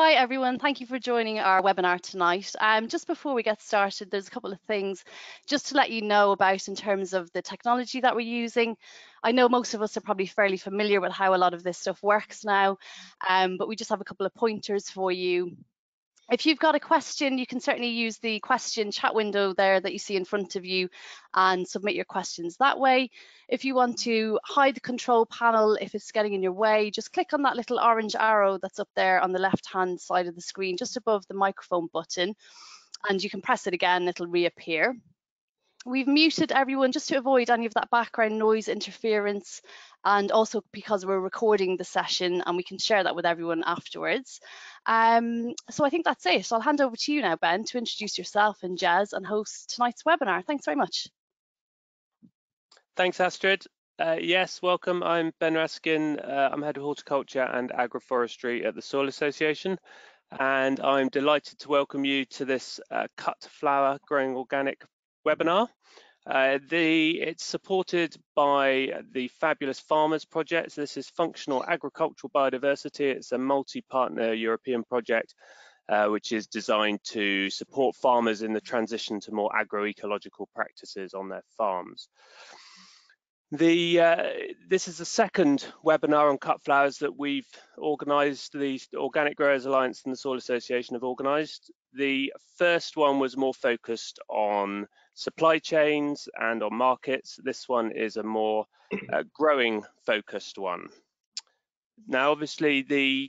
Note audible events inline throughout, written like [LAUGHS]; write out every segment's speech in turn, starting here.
Hi everyone, thank you for joining our webinar tonight. Um, just before we get started, there's a couple of things just to let you know about in terms of the technology that we're using. I know most of us are probably fairly familiar with how a lot of this stuff works now, um, but we just have a couple of pointers for you if you've got a question, you can certainly use the question chat window there that you see in front of you and submit your questions that way. If you want to hide the control panel, if it's getting in your way, just click on that little orange arrow that's up there on the left-hand side of the screen, just above the microphone button, and you can press it again, it'll reappear. We've muted everyone just to avoid any of that background noise interference and also because we're recording the session and we can share that with everyone afterwards. Um, so I think that's it. So I'll hand over to you now, Ben, to introduce yourself and Jez and host tonight's webinar. Thanks very much. Thanks, Astrid. Uh, yes, welcome. I'm Ben Raskin. Uh, I'm head of horticulture and agroforestry at the Soil Association, and I'm delighted to welcome you to this uh, cut flower growing organic webinar. Uh, the, it's supported by the Fabulous Farmers Project. So this is functional agricultural biodiversity. It's a multi-partner European project uh, which is designed to support farmers in the transition to more agroecological practices on their farms. The, uh, this is the second webinar on cut flowers that we've organised, the Organic Growers Alliance and the Soil Association have organised. The first one was more focused on supply chains and on markets. This one is a more uh, growing focused one. Now, obviously, the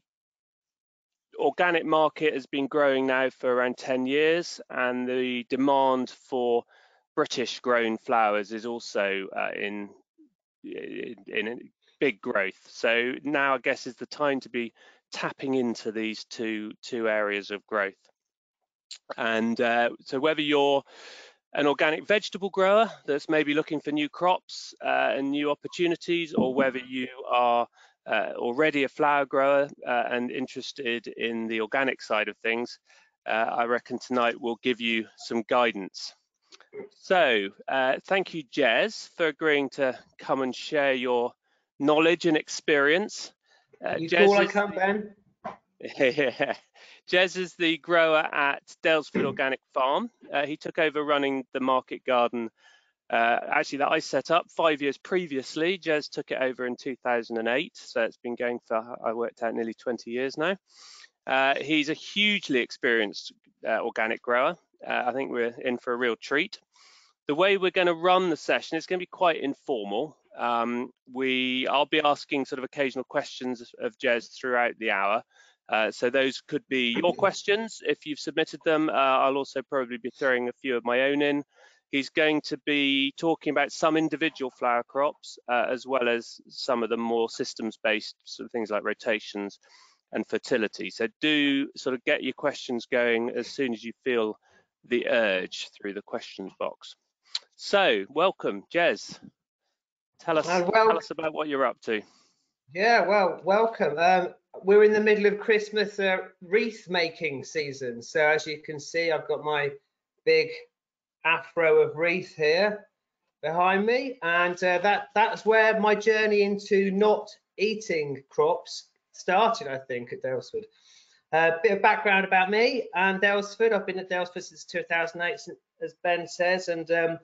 organic market has been growing now for around 10 years, and the demand for British grown flowers is also uh, in, in, in big growth. So now I guess is the time to be tapping into these two two areas of growth. And uh, so whether you're an organic vegetable grower that's maybe looking for new crops uh, and new opportunities, or whether you are uh, already a flower grower uh, and interested in the organic side of things, uh, I reckon tonight will give you some guidance. So uh, thank you, Jez, for agreeing to come and share your knowledge and experience. Uh, you Jez cool I come, Ben? [LAUGHS] yeah. Jez is the grower at Daylesford [CLEARS THROAT] Organic Farm. Uh, he took over running the market garden, uh, actually that I set up five years previously. Jez took it over in 2008, so it's been going for, I worked out nearly 20 years now. Uh, he's a hugely experienced uh, organic grower. Uh, I think we're in for a real treat. The way we're going to run the session is going to be quite informal. Um, we, I'll be asking sort of occasional questions of Jez throughout the hour. Uh, so those could be your questions if you've submitted them. Uh, I'll also probably be throwing a few of my own in. He's going to be talking about some individual flower crops uh, as well as some of the more systems-based sort of things like rotations and fertility. So do sort of get your questions going as soon as you feel the urge through the questions box. So welcome, Jez. Tell us, well, tell us about what you're up to. Yeah, well, welcome. Um, we're in the middle of Christmas uh, wreath making season. So as you can see, I've got my big afro of wreath here behind me. And uh, that that's where my journey into not eating crops started, I think, at Daylesford. A uh, bit of background about me and Daylesford. I've been at Daylesford since 2008, as Ben says, and um,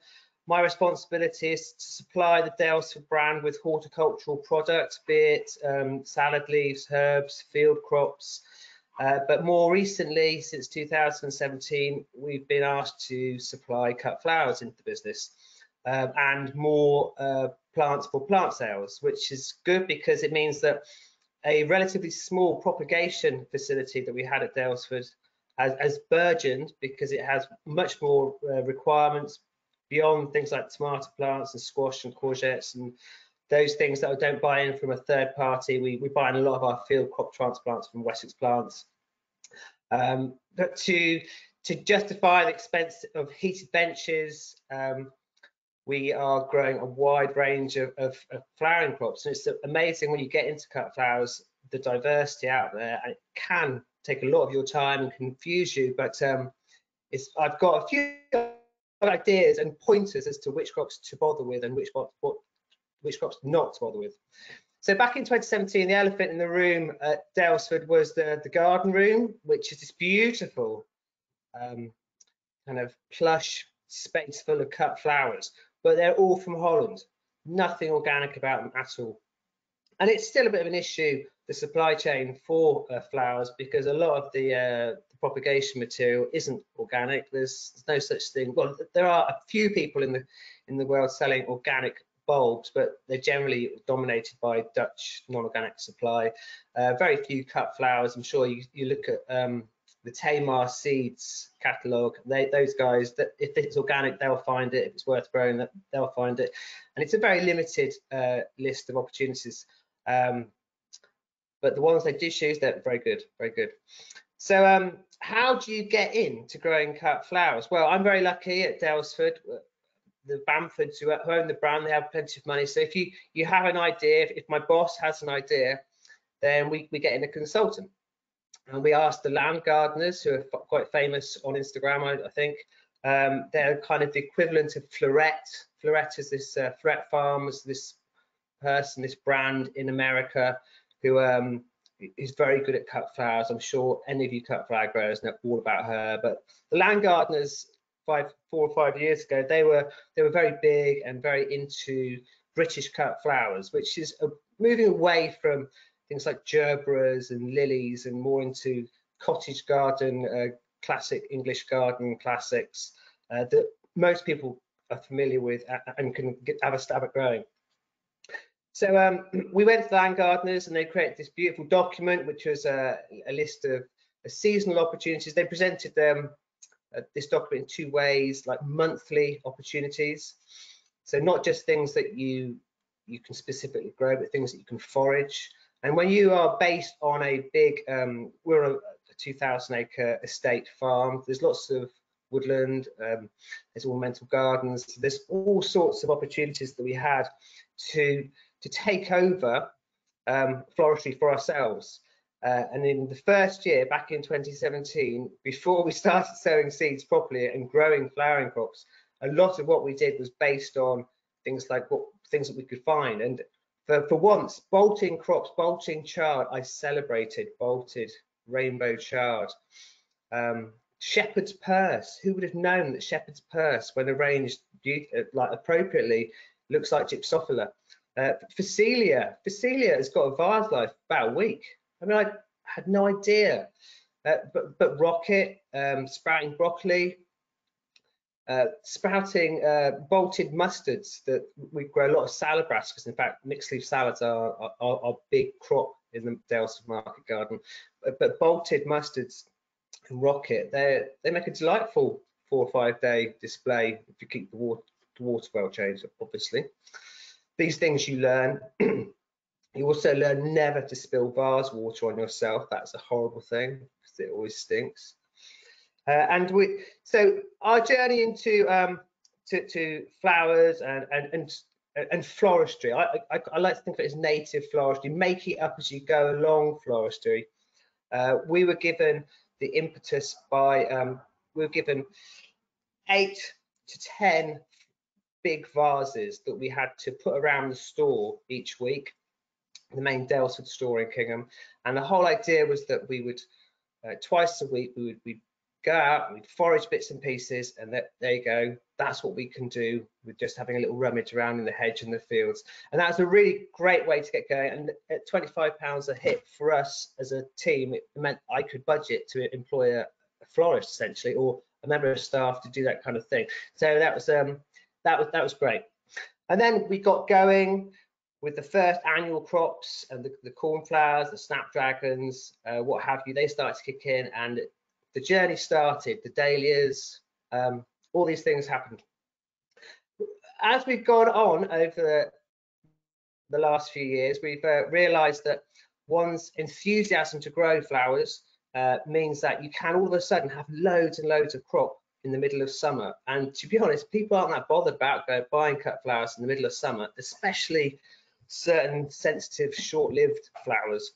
my responsibility is to supply the Daylesford brand with horticultural products, be it um, salad leaves, herbs, field crops. Uh, but more recently, since 2017, we've been asked to supply cut flowers into the business um, and more uh, plants for plant sales, which is good because it means that a relatively small propagation facility that we had at Daylesford has, has burgeoned because it has much more uh, requirements, beyond things like tomato plants and squash and courgettes and those things that I don't buy in from a third party. We, we buy in a lot of our field crop transplants from Wessex Plants. Um, but to to justify the expense of heated benches, um, we are growing a wide range of, of, of, flowering crops. And it's amazing when you get into cut flowers, the diversity out there, and it can take a lot of your time and confuse you. But um, it's I've got a few ideas and pointers as to which crops to bother with and which what, which crops not to bother with. So back in 2017, the elephant in the room at Daylesford was the, the garden room, which is this beautiful um, kind of plush space full of cut flowers, but they're all from Holland. Nothing organic about them at all. And it's still a bit of an issue, the supply chain for uh, flowers, because a lot of the, uh, propagation material isn't organic. There's, no such thing. Well, there are a few people in the in the world selling organic bulbs, but they're generally dominated by Dutch non-organic supply. Uh, very few cut flowers. I'm sure you, you look at um, the Tamar Seeds catalogue. Those guys, that if it's organic, they'll find it. If it's worth growing, they'll find it. And it's a very limited uh, list of opportunities. Um, but the ones they do choose, they're very good, very good. So um, how do you get into growing cut flowers? Well, I'm very lucky at Daylesford the Bamfords who own the brand, they have plenty of money. So if you you have an idea, if, if my boss has an idea, then we, we get in a consultant. And we asked the land gardeners who are quite famous on Instagram, I, I think. Um, they're kind of the equivalent of Floret. Floret is this uh, Floret Farms, this person, this brand in America who um, is very good at cut flowers. I'm sure any of you cut flower growers know all about her. But the land gardeners five, four or five years ago, they were they were very big and very into British cut flowers, which is a, moving away from things like gerberas and lilies and more into cottage garden, uh, classic English garden classics uh, that most people are familiar with and can get, have a stab at growing. So um, [CLEARS THROAT] we went to land gardeners and they created this beautiful document, which was a, a list of seasonal opportunities. They presented them uh, this document in two ways, like monthly opportunities. So not just things that you you can specifically grow, but things that you can forage. And when you are based on a big, um, we're a, a 2,000 acre estate farm. There's lots of woodland. Um, there's ornamental gardens. There's all sorts of opportunities that we had to to take over um, floristry for ourselves. Uh, and in the first year, back in 2017, before we [LAUGHS] started sowing seeds properly and growing flowering crops, a lot of what we did was based on things like what things that we could find. And for, for once, bolting crops, bolting chard, I celebrated bolted rainbow chard. Um, shepherd's purse. Who would have known that shepherd's purse, when arranged uh, like appropriately, looks like gypsophila? Uh, Phacelia. Phacelia has got a vase life about a week. I mean, I had no idea. Uh, but, but rocket, um, sprouting broccoli, uh, sprouting uh, bolted mustards that we grow a lot of salad brassicas. In fact, mixed leaf salads are our big crop in the Daylesford Market Garden. But, but, bolted mustards and rocket, they they make a delightful four or five day display if you keep the water, the water well changed, obviously. These things you learn [CLEARS THROAT] You also learn never to spill vase water on yourself. That's a horrible thing because it always stinks. Uh, and we, so our journey into um, to, to flowers and and and, and floristry. I, I, I, like to think of it as native floristry. Make it up as you go along floristry. Uh, we were given the impetus by um, we were given eight to ten big vases that we had to put around the store each week the main Daylesford store in Kingham. And the whole idea was that we would, uh, twice a week, we would we'd go out, we'd forage bits and pieces, and that, there you go. That's what we can do with just having a little rummage around in the hedge and the fields. And that's a really great way to get going. And at 25 pounds a hit for us as a team, it meant I could budget to employ a, a florist essentially, or a member of staff to do that kind of thing. So that was um, that was that was great. And then we got going with the first annual crops and the, the cornflowers, the snapdragons, uh, what have you, they started to kick in and the journey started, the dahlias, um, all these things happened. As we've gone on over the, last few years, we've uh, realized that one's enthusiasm to grow flowers uh, means that you can all of a sudden have loads and loads of crop in the middle of summer. And to be honest, people aren't that bothered about buying cut flowers in the middle of summer, especially certain sensitive, short-lived flowers.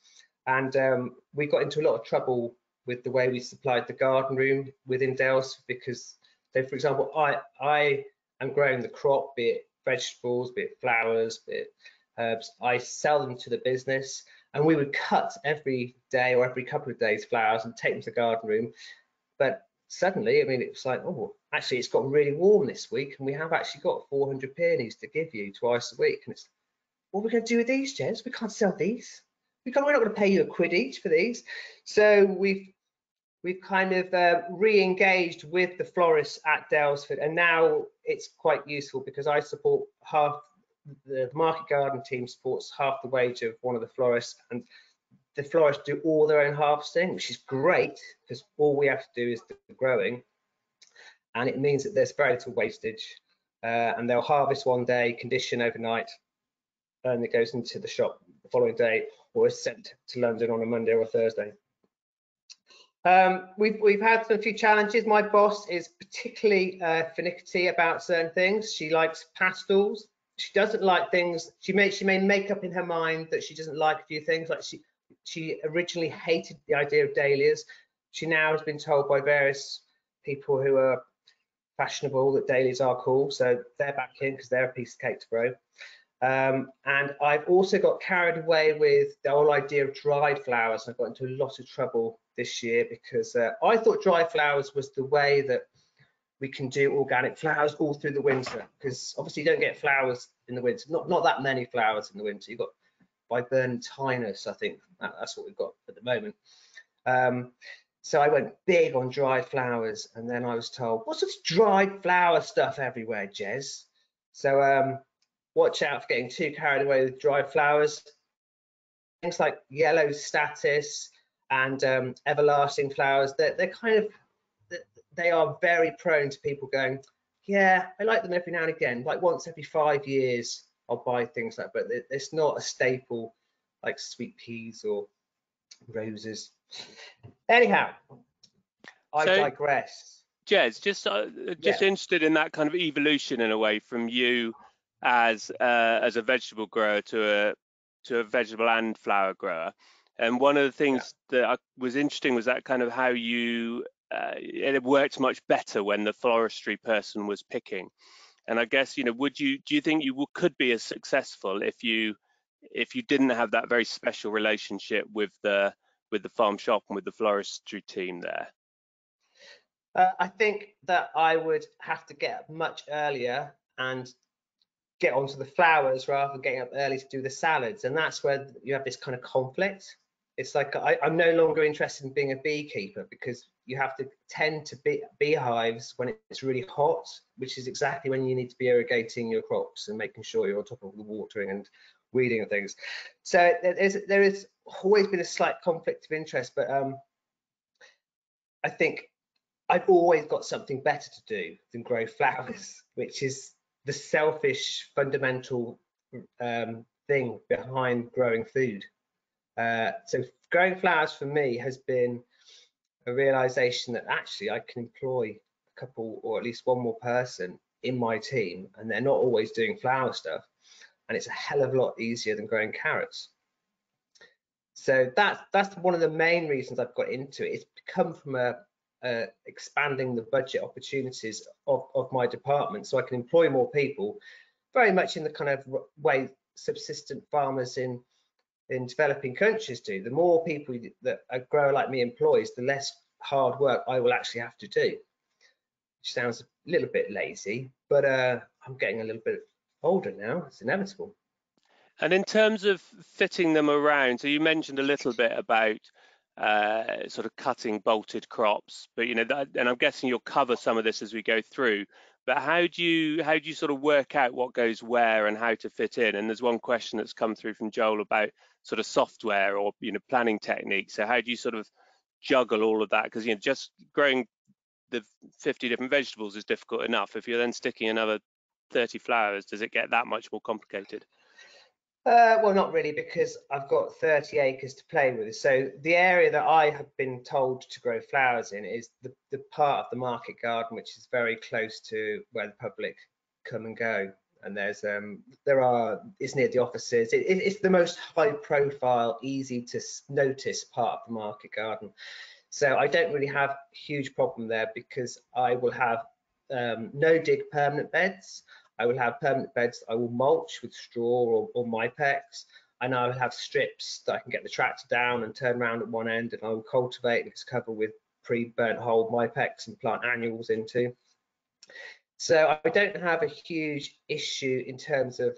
And um, we got into a lot of trouble with the way we supplied the garden room within Dales because, so for example, I I am growing the crop, be it vegetables, be it flowers, be it herbs. I sell them to the business and we would cut every day or every couple of days flowers and take them to the garden room. But suddenly, I mean, it was like, oh, actually, it's got really warm this week and we have actually got 400 peonies to give you twice a week. And it's, what are we going to do with these, Jez? We can't sell these. We can't, we're not going to pay you a quid each for these. So we've we've kind of uh, re-engaged with the florists at Daylesford and now it's quite useful because I support half the market garden team supports half the wage of one of the florists and the florists do all their own harvesting which is great because all we have to do is the growing and it means that there's very little wastage uh, and they'll harvest one day condition overnight and it goes into the shop the following day or is sent to London on a Monday or a Thursday. Um, we've we've had a few challenges. My boss is particularly uh, finicky about certain things. She likes pastels. She doesn't like things. She may she may make up in her mind that she doesn't like a few things. Like she she originally hated the idea of dahlias. She now has been told by various people who are fashionable that dahlias are cool, so they're back in because they're a piece of cake to grow. Um, and I've also got carried away with the whole idea of dried flowers. I got into a lot of trouble this year because uh, I thought dry flowers was the way that we can do organic flowers all through the winter because obviously you don't get flowers in the winter, not not that many flowers in the winter. You've got Viburnum I think that's what we've got at the moment. Um, so I went big on dried flowers and then I was told, what's this dried flower stuff everywhere, Jez? So um, watch out for getting too carried away with dried flowers. Things like yellow statice and um, everlasting flowers, they're, they're kind of, they are very prone to people going, yeah, I like them every now and again, like once every five years, I'll buy things like, but it's not a staple like sweet peas or roses. Anyhow, I so, digress. Jez, just uh, just yeah. interested in that kind of evolution in a way from you as uh, as a vegetable grower to a to a vegetable and flower grower. And one of the things yeah. that was interesting was that kind of how you uh, it worked much better when the floristry person was picking. And I guess you know, would you do you think you could be as successful if you if you didn't have that very special relationship with the with the farm shop and with the floristry team there? Uh, I think that I would have to get up much earlier and get onto the flowers rather than getting up early to do the salads. And that's where you have this kind of conflict. It's like I, am no longer interested in being a beekeeper because you have to tend to be beehives when it's really hot, which is exactly when you need to be irrigating your crops and making sure you're on top of the watering and weeding and things. So there's there is always been a slight conflict of interest, but um, I think I've always got something better to do than grow flowers, [LAUGHS] which is the selfish fundamental um, thing behind growing food. Uh, so growing flowers for me has been a realization that actually I can employ a couple or at least one more person in my team and they're not always doing flower stuff and it's a hell of a lot easier than growing carrots. So that's that's one of the main reasons I've got into it. It's come from a uh, expanding the budget opportunities of, of my department so I can employ more people, very much in the kind of way subsistent farmers in in developing countries do. The more people that a grower like me employs, the less hard work I will actually have to do. Which sounds a little bit lazy, but uh, I'm getting a little bit older now. It's inevitable. And in terms of fitting them around, so you mentioned a little bit about uh, sort of cutting bolted crops. But you know, that, and I'm guessing you'll cover some of this as we go through. But how do you how do you sort of work out what goes where and how to fit in? And there's one question that's come through from Joel about sort of software or you know planning techniques. So how do you sort of juggle all of that? Because you know, just growing the 50 different vegetables is difficult enough. If you're then sticking another 30 flowers, does it get that much more complicated? Uh, well, not really, because I've got 30 acres to play with. So the area that I have been told to grow flowers in is the, the part of the market garden, which is very close to where the public come and go. And there's um, there are it's near the offices. It, it, it's the most high profile, easy to notice part of the market garden. So I don't really have a huge problem there because I will have um, no dig permanent beds. I will have permanent beds I will mulch with straw or, or Mypex, and I will have strips that I can get the tractor down and turn around at one end, and I will cultivate and it's covered with pre-burnt whole Mypex and plant annuals into. So I don't have a huge issue in terms of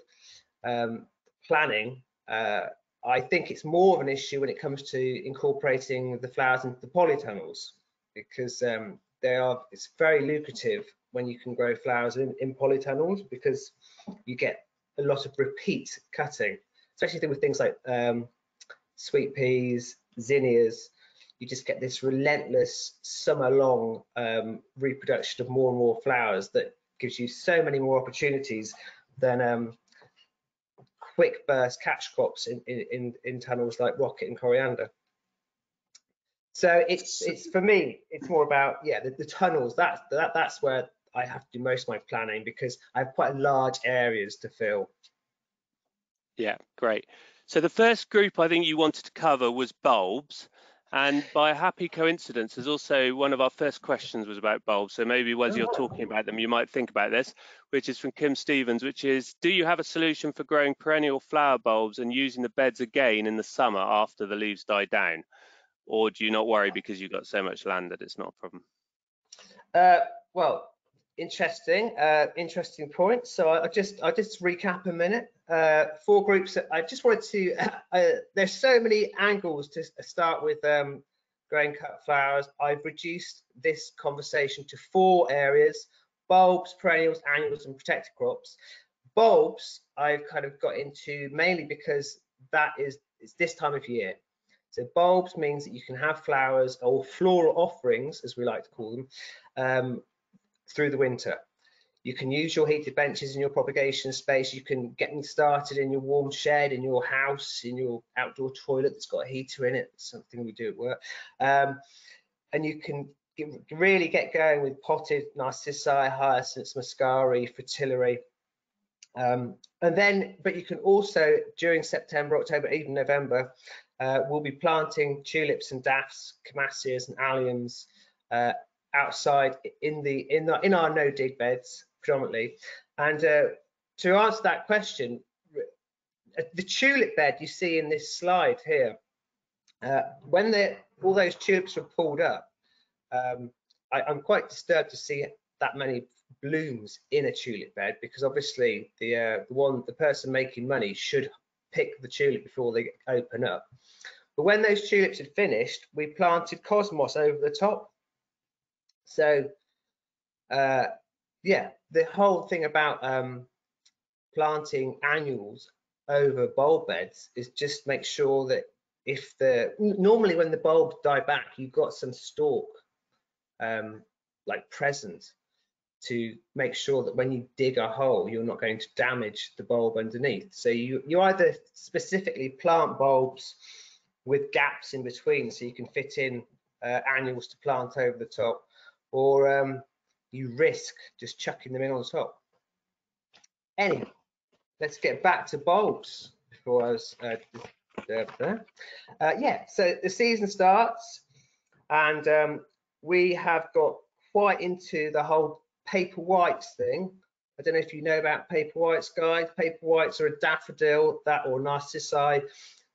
um, planning. Uh, I think it's more of an issue when it comes to incorporating the flowers into the polytunnels because um, they are it's very lucrative when you can grow flowers in, in polytunnels because you get a lot of repeat cutting, especially with things like um, sweet peas, zinnias. You just get this relentless summer-long um, reproduction of more and more flowers that gives you so many more opportunities than um, quick burst catch crops in, in, in tunnels like rocket and coriander. So it's it's for me, it's more about yeah the, the tunnels. That's that that's where I have to do most of my planning because I have quite large areas to fill. Yeah, great. So the first group I think you wanted to cover was bulbs. And by a happy coincidence, there's also one of our first questions was about bulbs. So maybe as you're talking about them, you might think about this, which is from Kim Stevens, which is, do you have a solution for growing perennial flower bulbs and using the beds again in the summer after the leaves die down? Or do you not worry because you've got so much land that it's not a problem? Uh, well, interesting, uh, interesting point. So I, I just I just recap a minute. Uh, four groups. I just wanted to. [LAUGHS] Uh, there's so many angles to start with. Um, growing cut flowers. I've reduced this conversation to four areas: bulbs, perennials, annuals, and protected crops. Bulbs I've kind of got into mainly because that is it's this time of year. So bulbs means that you can have flowers or floral offerings, as we like to call them, um, through the winter. You can use your heated benches in your propagation space. You can get them started in your warm shed, in your house, in your outdoor toilet that's got a heater in it, something we do at work. Um, and you can get, really get going with potted narcissi, hyacinths, muscari, fritillary. Um, and then, but you can also, during September, October, even November, uh, we'll be planting tulips and daffs, camassias and alliums uh, outside in the in the in our no dig beds predominantly. And uh, to answer that question, uh, the tulip bed you see in this slide here, uh, when the, all those tulips were pulled up, um, I, am quite disturbed to see that many blooms in a tulip bed because obviously the uh, the one the person making money should pick the tulip before they open up. But when those tulips had finished, we planted cosmos over the top so, uh, yeah, the whole thing about um, planting annuals over bulb beds is just make sure that if the normally when the bulbs die back, you've got some stalk um, like present to make sure that when you dig a hole, you're not going to damage the bulb underneath. So you, you either specifically plant bulbs with gaps in between so you can fit in uh, annuals to plant over the top, or um, you risk just chucking them in on top. Anyway, let's get back to bulbs before I was uh, there. Uh, yeah, so the season starts and um, we have got quite into the whole paper whites thing. I don't know if you know about paper whites, guys. Paper whites are a daffodil that or narcissi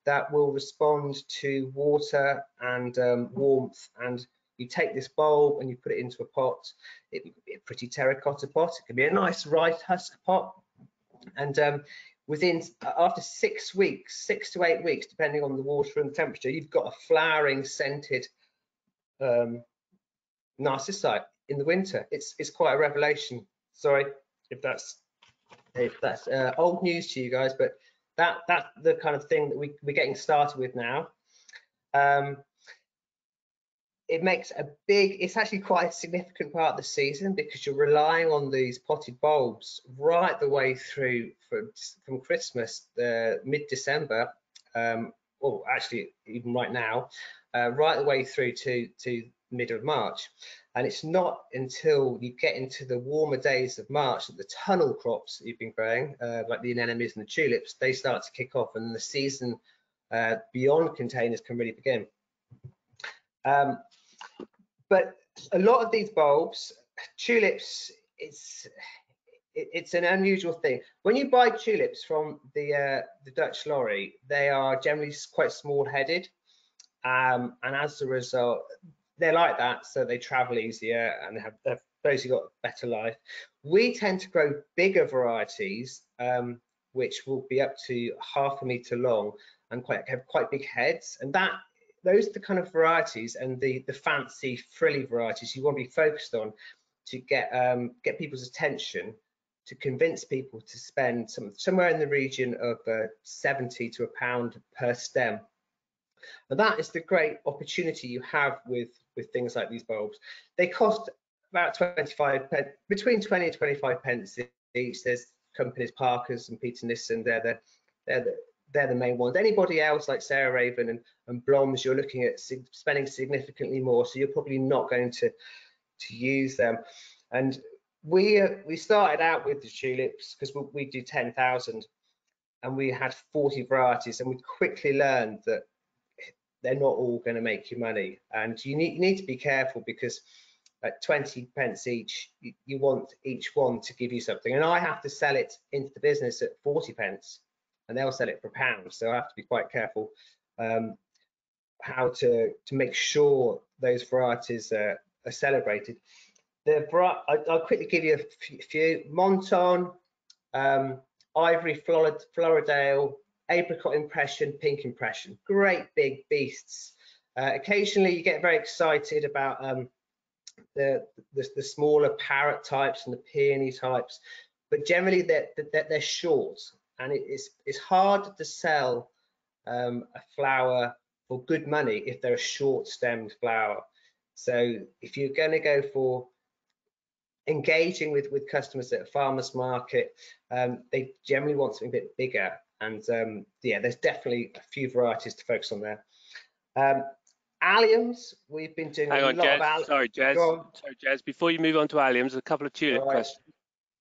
that will respond to water and um, warmth and you take this bulb and you put it into a pot. It can be a pretty terracotta pot. It could be a nice rice husk pot. And um, within, after six weeks, six to eight weeks, depending on the water and the temperature, you've got a flowering scented um, narcissi in the winter. It's, it's quite a revelation. Sorry if that's if that's uh, old news to you guys, but that that's the kind of thing that we, we're getting started with now. Um, it makes a big it's actually quite a significant part of the season because you're relying on these potted bulbs right the way through from from christmas uh, mid-december um or actually even right now uh, right the way through to to mid of march and it's not until you get into the warmer days of march that the tunnel crops you've been growing uh, like the anemones and the tulips they start to kick off and the season uh, beyond containers can really begin um, but a lot of these bulbs, tulips, it's it, it's an unusual thing. When you buy tulips from the uh, the Dutch lorry, they are generally quite small-headed, um, and as a result, they're like that, so they travel easier and have they've basically got a better life. We tend to grow bigger varieties, um, which will be up to half a meter long and quite have quite big heads, and that those are the kind of varieties and the the fancy frilly varieties you want to be focused on to get um, get people's attention to convince people to spend some, somewhere in the region of uh, 70 to a pound per stem. And that is the great opportunity you have with, with things like these bulbs. They cost about 25 pence, between 20 and 25 pence each. There's companies, Parkers and Peter Nyssen, they're the, they're the, they're the main ones. Anybody else like Sarah Raven and, and Bloms, you're looking at spending significantly more, so you're probably not going to, to use them. And we uh, we started out with the tulips because we, we do 10,000 and we had 40 varieties and we quickly learned that they're not all going to make you money and you need, you need to be careful because at 20 pence each you, you, want each one to give you something and I have to sell it into the business at 40 pence and they'll sell it for pounds. so I have to be quite careful um, how to to make sure those varieties are, are celebrated the I'll quickly give you a few. Menton, um, Ivory Florida, Floradale, Apricot Impression, Pink Impression. Great big beasts. Uh, occasionally you get very excited about um, the, the, the, smaller parrot types and the peony types, but generally they're, they're, they're short and it's, it's hard to sell um, a flower for good money if they're a short stemmed flower. So if you're going to go for engaging with with customers at a farmers market um, they generally want something a bit bigger and um, yeah there's definitely a few varieties to focus on there um, alliums we've been doing Hang a on, lot Jez. of sorry Jez sorry Jez before you move on to alliums a couple of tulip right. questions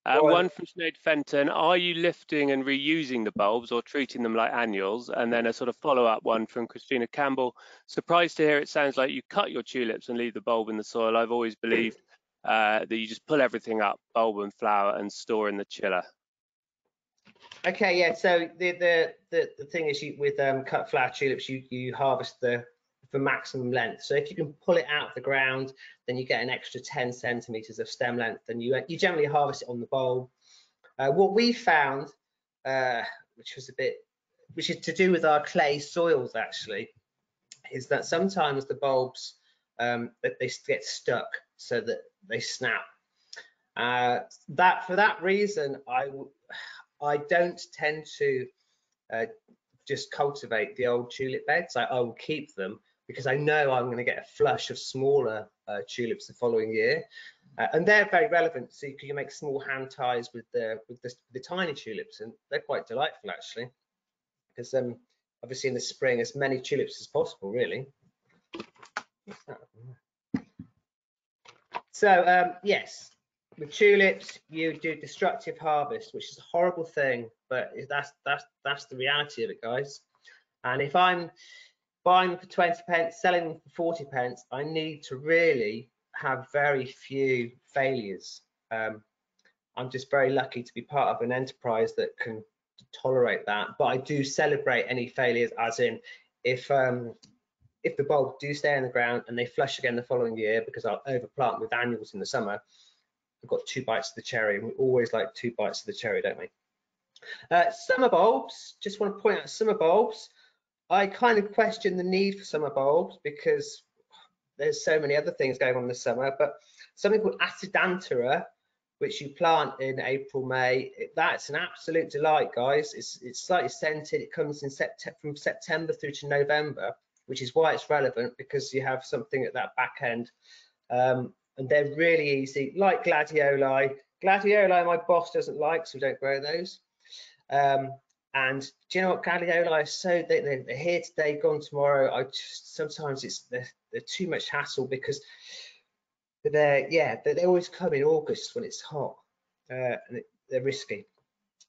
uh, one from Sinead Fenton, are you lifting and reusing the bulbs or treating them like annuals? And then a sort of follow-up one from Christina Campbell. Surprised to hear it sounds like you cut your tulips and leave the bulb in the soil. I've always believed uh, that you just pull everything up, bulb and flower, and store in the chiller. Okay, yeah. So the the the, the thing is, you with um, cut flower tulips, you you harvest the for maximum length. So if you can pull it out of the ground, then you get an extra 10 centimeters of stem length, and you you generally harvest it on the bulb. Uh, what we found, uh, which was a bit, which is to do with our clay soils actually, is that sometimes the bulbs um, that they get stuck so that they snap. Uh, that for that reason, I I don't tend to uh, just cultivate the old tulip beds. I, I, will keep them because I know I'm going to get a flush of smaller uh, tulips the following year, uh, and they're very relevant. So you can make small hand ties with the with the, the tiny tulips, and they're quite delightful actually, because um, obviously in the spring as many tulips as possible, really. So um, yes, with tulips, you do destructive harvest, which is a horrible thing, but that's that's that's the reality of it, guys. And if I'm buying for 20 pence, selling for 40 pence, I need to really have very few failures. Um, I'm just very lucky to be part of an enterprise that can tolerate that. But I do celebrate any failures, as in if um, if the bulbs do stay in the ground and they flush again the following year because I'll overplant with annuals in the summer, I've got two bites of the cherry. And we always like two bites of the cherry, don't we? Uh, summer bulbs, just want to point out summer bulbs. I kind of question the need for summer bulbs because there's so many other things going on in the summer, but something called Acidanthera, which you plant in April, May, that's an absolute delight, guys. It's, it's slightly scented. It comes in sept from September through to November which is why it's relevant because you have something at that back end. Um, and they're really easy, like gladioli. Gladioli, my boss doesn't like, so we don't grow those. Um, and do you know what gladioli are so they, are here today, gone tomorrow. I just sometimes it's they're, they're too much hassle because they're yeah they, they always come in August when it's hot uh, and it, they're risky.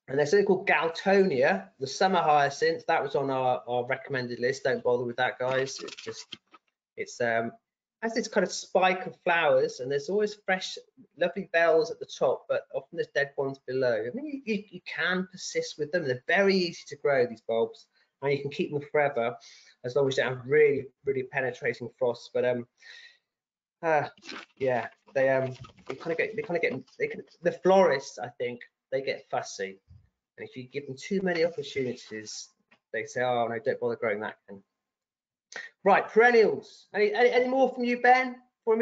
And there's something called Galtonia, the summer hyacinth. That was on our, our recommended list. Don't bother with that, guys. It's just, it's um, has this kind of spike of flowers and there's always fresh, lovely bells at the top, but often there's dead ones below. I mean, you, you can persist with them. They're very easy to grow, these bulbs, and you can keep them forever as long as you don't have really, really penetrating frost. But um, uh, yeah, they um, they kind of get, they kind of get, they can, the florists, I think, they get fussy, and if you give them too many opportunities, they say, oh no, don't bother growing that. And right, perennials. Any, any, any more from you, Ben?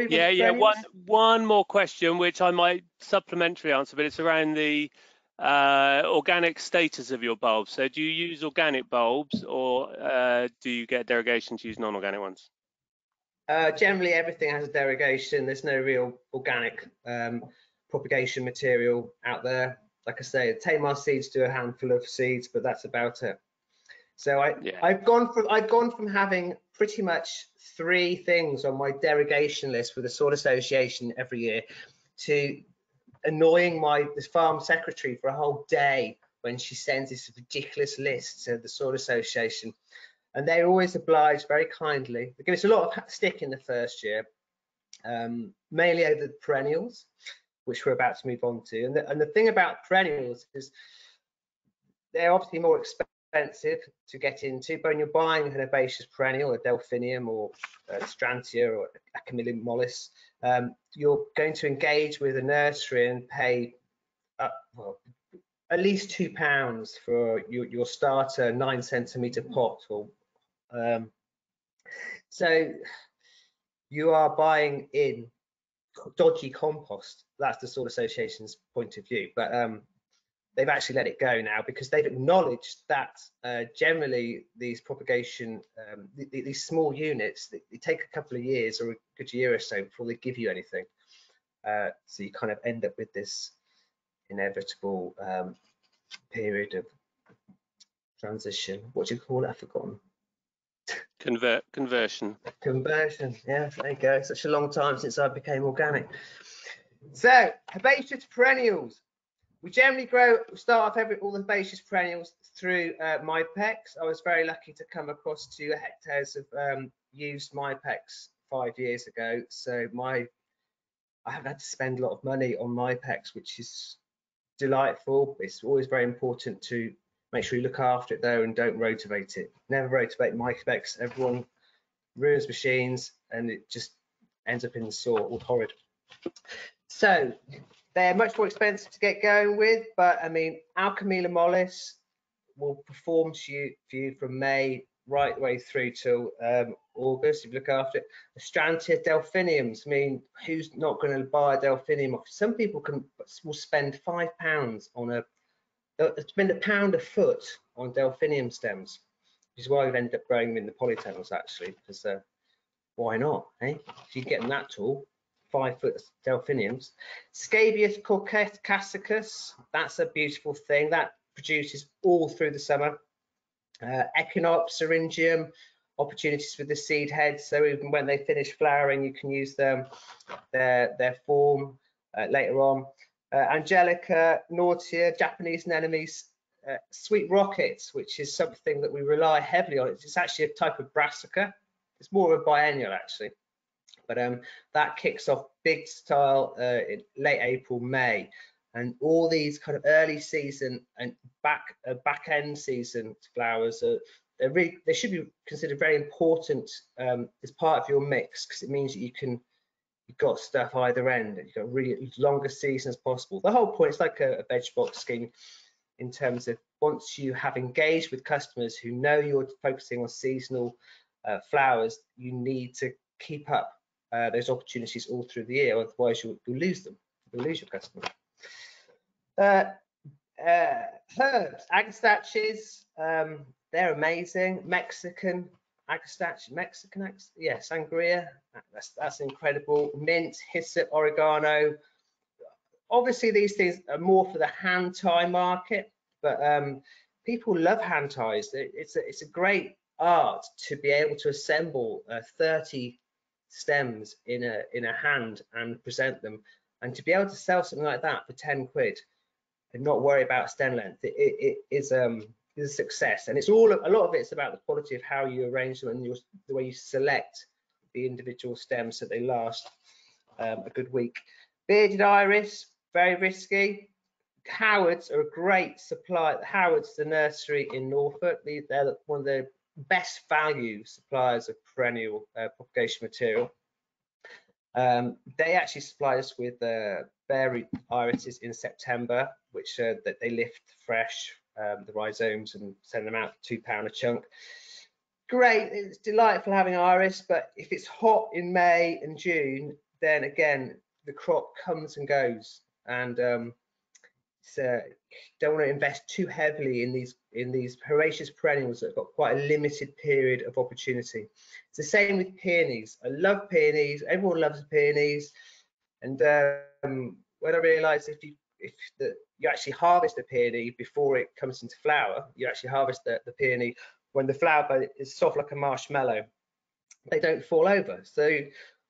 yeah, yeah. One one more question, which I might supplementary answer, but it's around the uh, organic status of your bulbs. So, do you use organic bulbs, or uh, do you get derogation to use non-organic ones? Uh, generally, everything has a derogation. There's no real organic um, propagation material out there. Like I say, Tamar seeds do a handful of seeds, but that's about it. So I, yeah. I've gone from I've gone from having pretty much three things on my derogation list with the Soil Association every year to annoying my farm secretary for a whole day when she sends this ridiculous list to the Soil Association. And they're always obliged very kindly. They give us a lot of stick in the first year, um, mainly over the perennials, which we're about to move on to. And the, and the thing about perennials is they're obviously more expensive expensive to get into, but when you're buying an herbaceous perennial, a delphinium or Astrantia or a Alchemilla mollis, um, you're going to engage with a nursery and pay uh, well, at least two pounds for your, your starter nine centimeter pot. Or um, so you are buying in dodgy compost. That's the Soil Association's point of view. But um, they've actually let it go now because they've acknowledged that uh, generally these propagation, um, th these small units, they, they, take a couple of years or a good year or so before they give you anything. Uh, so you kind of end up with this inevitable um, period of transition. What do you call it? I've forgotten. Convert conversion. Conversion. Yeah, there you go. Such a long time since I became organic. So herbaceous perennials. We generally grow, start off every all the herbaceous perennials through uh, Mypex. I was very lucky to come across two hectares of um, used Mypex five years ago. So my, I haven't had to spend a lot of money on Mypex, which is delightful. It's always very important to make sure you look after it though and don't rotivate it. Never rotivate Mypex. Everyone ruins machines and it just ends up in the soil, all horrid. So they're much more expensive to get going with, but I mean, Alchemilla mollis will perform to you, for you from May right way through till um, August if you look after it. The Astrantia delphiniums, I mean, who's not going to buy a delphinium? Some people can will spend five pounds on a uh, spend a pound a foot on delphinium stems, which is why we've ended up growing them in the polytunnels actually, because uh, why not? Eh? If you get them that tall, five foot delphiniums. Scabious caucasus, that's a beautiful thing. That produces all through the summer. Uh, Echinops eryngium, opportunities with the seed heads. So even when they finish flowering, you can use them, their, their form uh, later on. Uh, Angelica, Knautia, Japanese anemones, uh, sweet rockets, which is something that we rely heavily on. It's, it's actually a type of brassica. It's more of a biennial actually. But um, that kicks off big style uh, in late April, May, and all these kind of early season and back uh, back end season flowers are they really they should be considered very important um, as part of your mix because it means that you can you've got stuff either end and you've got really longer season as possible. The whole point is like a, a veg box scheme in terms of once you have engaged with customers who know you're focusing on seasonal uh, flowers, you need to keep up uh, those opportunities all through the year, otherwise you'll, you'll lose them, you'll lose your customer. Uh, uh, herbs, agastaches, um, they're amazing. Mexican agastache, Mexican, yeah, sangria, that's, that's incredible. Mint, hyssop, oregano. Obviously, these things are more for the hand tie market, but um, people love hand ties. It's a, it's a great art to be able to assemble uh, 30 stems in a in a hand and present them and to be able to sell something like that for 10 quid and not worry about stem length it, it, it is um is a success and it's all a lot of it's about the quality of how you arrange them and your, the way you select the individual stems so they last um, a good week. Bearded iris, very risky. Howards are a great supply. Howard's the nursery in Norfolk. They're one of the best value suppliers of perennial uh, propagation material. Um, they actually supply us with uh, berry irises in September, which uh, that they lift fresh um, the rhizomes and send them out two pound a chunk. Great, it's delightful having iris, but if it's hot in May and June, then again the crop comes and goes, and um, so don't want to invest too heavily in these in these herbaceous perennials that have got quite a limited period of opportunity. It's the same with peonies. I love peonies. Everyone loves peonies, and um, when I realised if you if the, you actually harvest the peony before it comes into flower, you actually harvest the, the peony when the flower is soft like a marshmallow. They don't fall over. So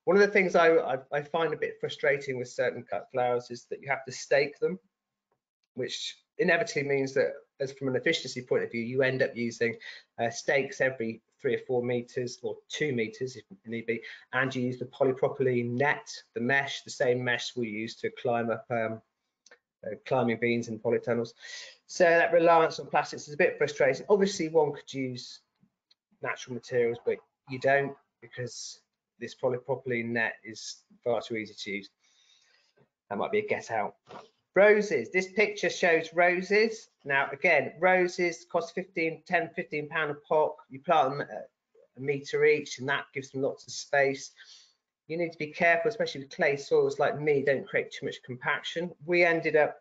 one of the things I, I, I find a bit frustrating with certain cut flowers is that you have to stake them which inevitably means that as from an efficiency point of view, you end up using uh, stakes every three or four meters or two meters if need be, and you use the polypropylene net, the mesh, the same mesh we use to climb up um, uh, climbing beans and polytunnels. So that reliance on plastics is a bit frustrating. Obviously, one could use natural materials, but you don't because this polypropylene net is far too easy to use. That might be a get out. Roses, this picture shows roses. Now, again, roses cost 15, 10, 15 pound a pot. You plant them a meter each and that gives them lots of space. You need to be careful, especially with clay soils like me, don't create too much compaction. We ended up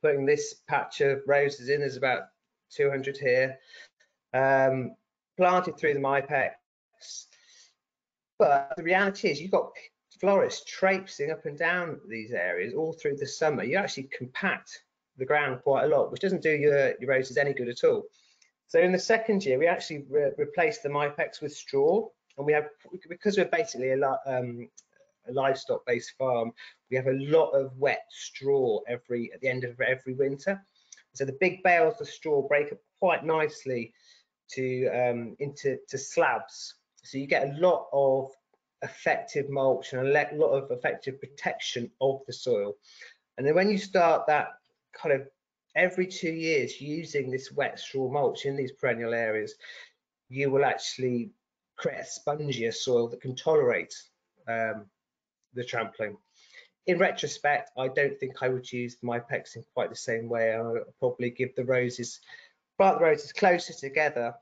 putting this patch of roses in, there's about 200 here, um, planted through the Mypex. But the reality is you've got florists traipsing up and down these areas all through the summer, you actually compact the ground quite a lot, which doesn't do your, your roses any good at all. So in the second year, we actually re replaced the Mypex with straw, and we have because we're basically a, um, a livestock-based farm, we have a lot of wet straw every at the end of every winter. So the big bales of straw break up quite nicely to um, into to slabs. So you get a lot of effective mulch and a lot of effective protection of the soil. And then when you start that kind of every two years using this wet straw mulch in these perennial areas, you will actually create a spongier soil that can tolerate um, the trampling. In retrospect, I don't think I would use my Mypex in quite the same way. I would probably give the roses, plant the roses closer together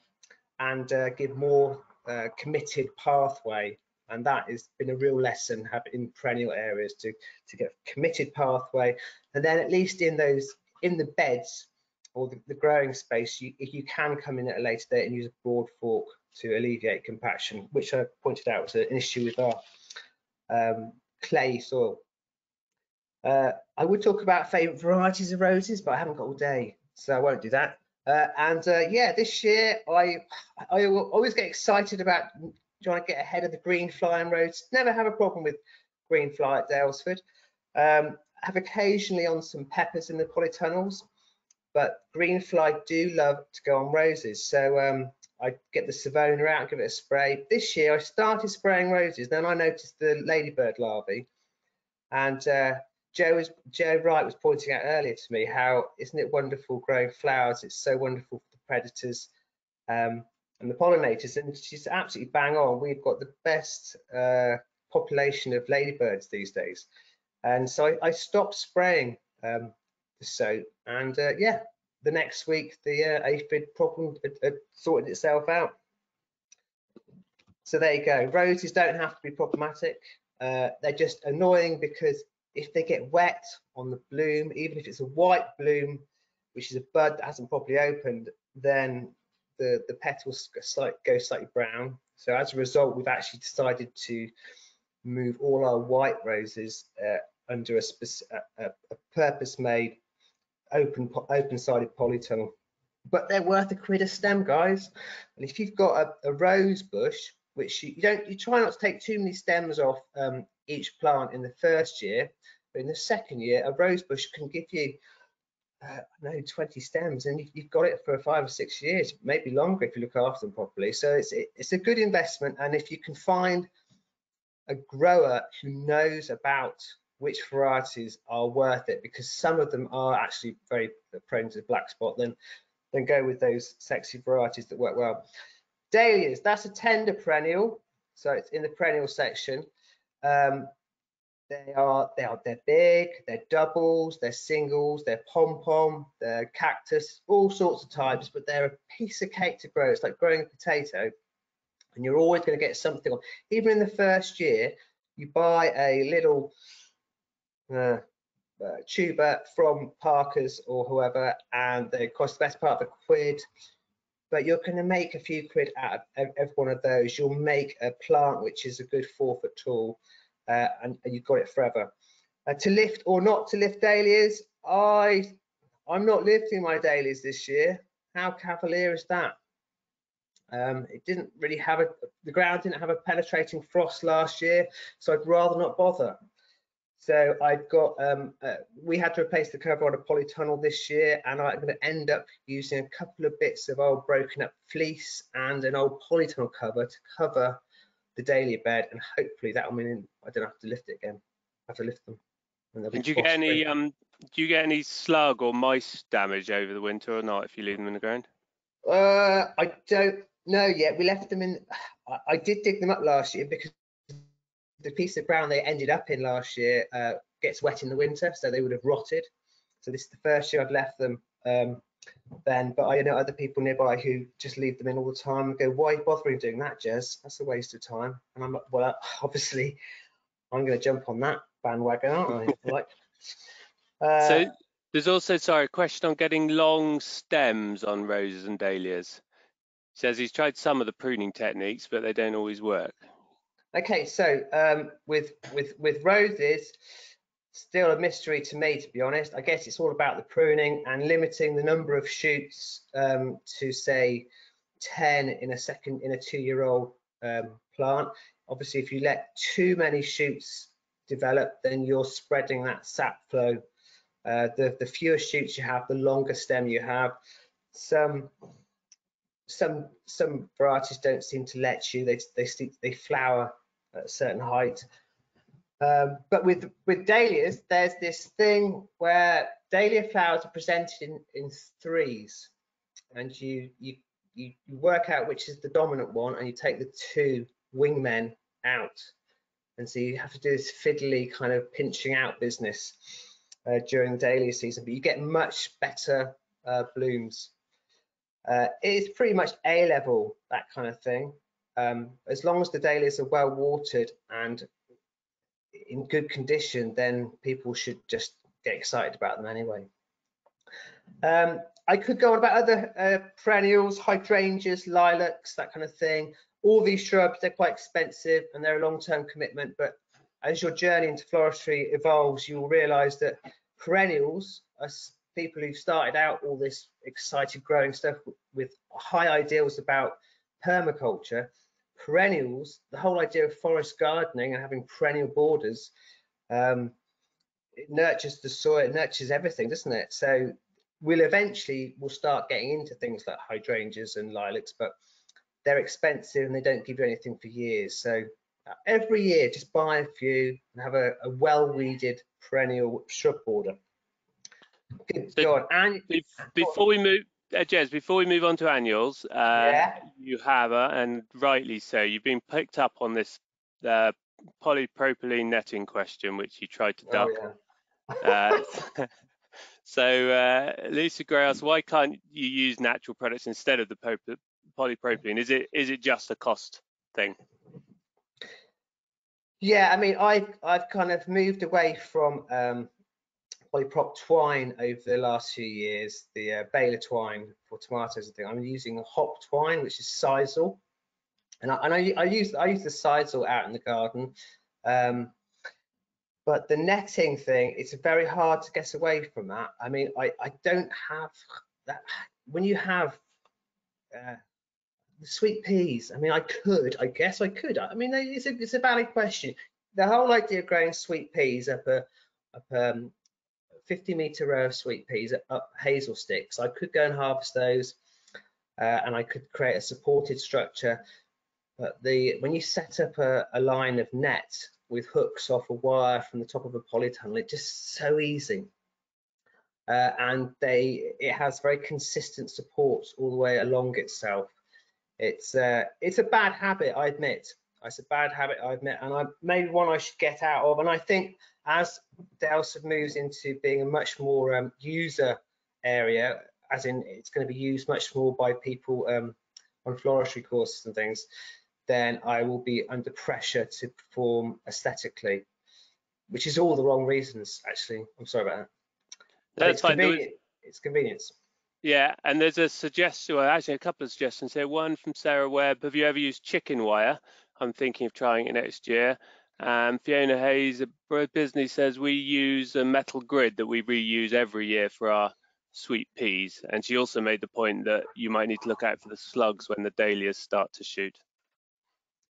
and uh, give more uh, committed pathway and that has been a real lesson in perennial areas to to get a committed pathway. And then at least in those in the beds or the, the growing space you you can come in at a later date and use a broad fork to alleviate compaction which i pointed out was an issue with our um, clay soil. Uh, i would talk about favorite varieties of roses but i haven't got all day so i won't do that. Uh, and uh, yeah, this year I I always get excited about trying to get ahead of the green fly on roads. Never have a problem with green fly at Daylesford. Um, have occasionally on some peppers in the polytunnels, but green fly do love to go on roses. So um, I get the Savona out, give it a spray. This year I started spraying roses, then I noticed the ladybird larvae, and uh, Joe was Joe Wright was pointing out earlier to me how isn't it wonderful growing flowers? It's so wonderful for the predators. Um, and the pollinators, and she's absolutely bang on. We've got the best uh, population of ladybirds these days. And so I, I stopped spraying um, the soap, and uh, yeah, the next week the uh, aphid problem had, had sorted itself out. So there you go. Roses don't have to be problematic. Uh, they're just annoying because if they get wet on the bloom, even if it's a white bloom, which is a bud that hasn't properly opened, then the, the petals go slightly brown. So as a result, we've actually decided to move all our white roses uh, under a, a, a purpose-made open open-sided polytunnel. But they're worth a quid a stem, guys. And if you've got a, a rose bush, which you, you, don't, you try not to take too many stems off um, each plant in the first year, but in the second year, a rose bush can give you uh, no 20 stems and you've, you've, got it for five or six years maybe longer if you look after them properly. So it's it, it's a good investment and if you can find a grower who knows about which varieties are worth it because some of them are actually very prone to black spot then then go with those sexy varieties that work well. Dahlias that's a tender perennial so it's in the perennial section. Um, they are they are they're big they're doubles they're singles they're pom pom they're cactus all sorts of types but they're a piece of cake to grow it's like growing a potato and you're always going to get something on even in the first year you buy a little uh, uh, tuber from Parker's or whoever, and they cost the best part of a quid. But you're going to make a few quid out of every one of those. You'll make a plant which is a good four foot tall, uh, and, and, you've got it forever. Uh, to lift or not to lift dahlias, I I'm not lifting my dahlias this year. How cavalier is that? Um, it didn't really have a the ground didn't have a penetrating frost last year, so I'd rather not bother. So I've got, um, uh, we had to replace the cover on a polytunnel this year and I'm going to end up using a couple of bits of old broken up fleece and an old polytunnel cover to cover the dahlia bed and hopefully that will mean I don't have to lift it again. I have to lift them. Do you get any um do you get any slug or mice damage over the winter or not if you leave them in the ground? Uh I don't know yet. We left them in I, I did dig them up last year because the piece of ground they ended up in last year uh, gets wet in the winter, so they would have rotted. So this is the first year I've left them um, then, but I know other people nearby who just leave them in all the time and go, why are you bothering doing that, Jez? That's a waste of time. And I'm like, well, [LAUGHS] obviously I'm going to jump on that bandwagon, aren't I? [LAUGHS] like, uh, so there's also, sorry, a question on getting long stems on roses and dahlias. He says he's tried some of the pruning techniques, but they don't always work. Okay, so um, with with with roses, still a mystery to me, to be honest. I guess it's all about the pruning and limiting the number of shoots um, to say 10 in a second in a two-year-old um, plant. Obviously, if you let too many shoots develop, then you're spreading that sap flow. Uh, the the fewer shoots you have, the longer stem you have. Some some some varieties don't seem to let you. They they they flower at a certain height. Um, but with with dahlias, there's this thing where dahlia flowers are presented in in threes, and you you you, work out which is the dominant one, and you take the two wingmen out, and so you have to do this fiddly kind of pinching out business uh, during the dahlia season. But you get much better uh, blooms. Uh, it is pretty much A level that kind of thing um, as long as the dahlias are well watered and in good condition, then people should just get excited about them anyway. Um, I could go on about other uh, perennials, hydrangeas, lilacs, that kind of thing. All these shrubs, they're quite expensive and they're a long-term commitment, but as your journey into floristry evolves, you will realize that perennials, as people who've started out all this excited growing stuff with high ideals about permaculture, perennials, the whole idea of forest gardening and having perennial borders, um, it nurtures the soil, it nurtures everything, doesn't it? So we'll eventually we'll start getting into things like hydrangeas and lilacs, but they're expensive and they don't give you anything for years. So uh, every year, just buy a few and have a, a well-weeded perennial shrub border. Good so God. And before we move, uh, Jez, before we move on to annuals, uh, yeah. you have, uh, and rightly so, you've been picked up on this uh, polypropylene netting question, which you tried to duck. Oh, yeah. Uh, [LAUGHS] so uh, Lisa Gray asks, why can't you use natural products instead of the polypropylene? Is it is it just a cost thing? Yeah, I mean, I've I've kind of moved away from um, polyprop twine over the last few years, the uh, baler twine for tomatoes and things. I'm using a hop twine, which is sisal. And I, and I, I use I use the sisal out in the garden. Um, but the netting thing, it's very hard to get away from that. I mean, I, I don't have that. When you have uh, the sweet peas, I mean, I could, I guess I could. I mean, it's a, it's a valid question. The whole idea of growing sweet peas up a, up um, 50 meter row of sweet peas up hazel sticks. I could go and harvest those uh, and I could create a supported structure. but the when you set up a, a line of net with hooks off a wire from the top of a polytunnel, it's just so easy. Uh, and they it has very consistent supports all the way along itself. It's uh, it's a bad habit, I admit. It's a bad habit, I admit, and I maybe one I should get out of. And I think as Daylesford moves into being a much more um, user area, as in it's going to be used much more by people um, on floristry courses and things, then I will be under pressure to perform aesthetically, which is all the wrong reasons, actually. I'm sorry about that. That's it's fine. Convenient. It's convenience. yeah, and there's a suggestion, well, actually a couple of suggestions here. One from Sarah Webb, have you ever used chicken wire? I'm thinking of trying it next year. Um, Fiona Hayes, a business says we use a metal grid that we reuse every year for our sweet peas. And she also made the point that you might need to look out for the slugs when the dahlias start to shoot.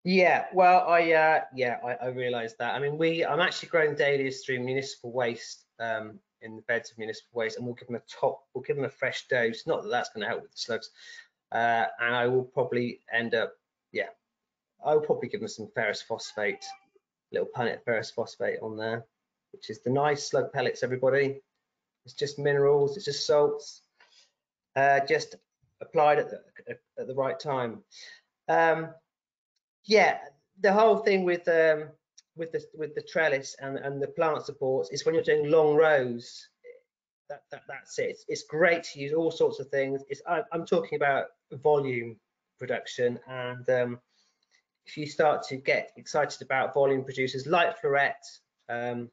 Yeah, well, I uh, yeah, I, I realised that. I mean, we I'm actually growing dahlias through municipal waste um, in the beds of municipal waste, and we'll give them a top, we'll give them a fresh dose. Not that that's going to help with the slugs, uh, and I will probably end up, yeah, I'll probably give them some ferrous phosphate, little punnet ferrous phosphate on there, which is the nice slug pellets. Everybody, it's just minerals, it's just salts, uh, just applied at the at the right time. Um, yeah, the whole thing with um, with the with the trellis and and the plant supports is when you're doing long rows. That, that that's it. It's, it's great to use all sorts of things. It's I, am talking about volume production, and um, if you start to get excited about volume producers like Floret, um,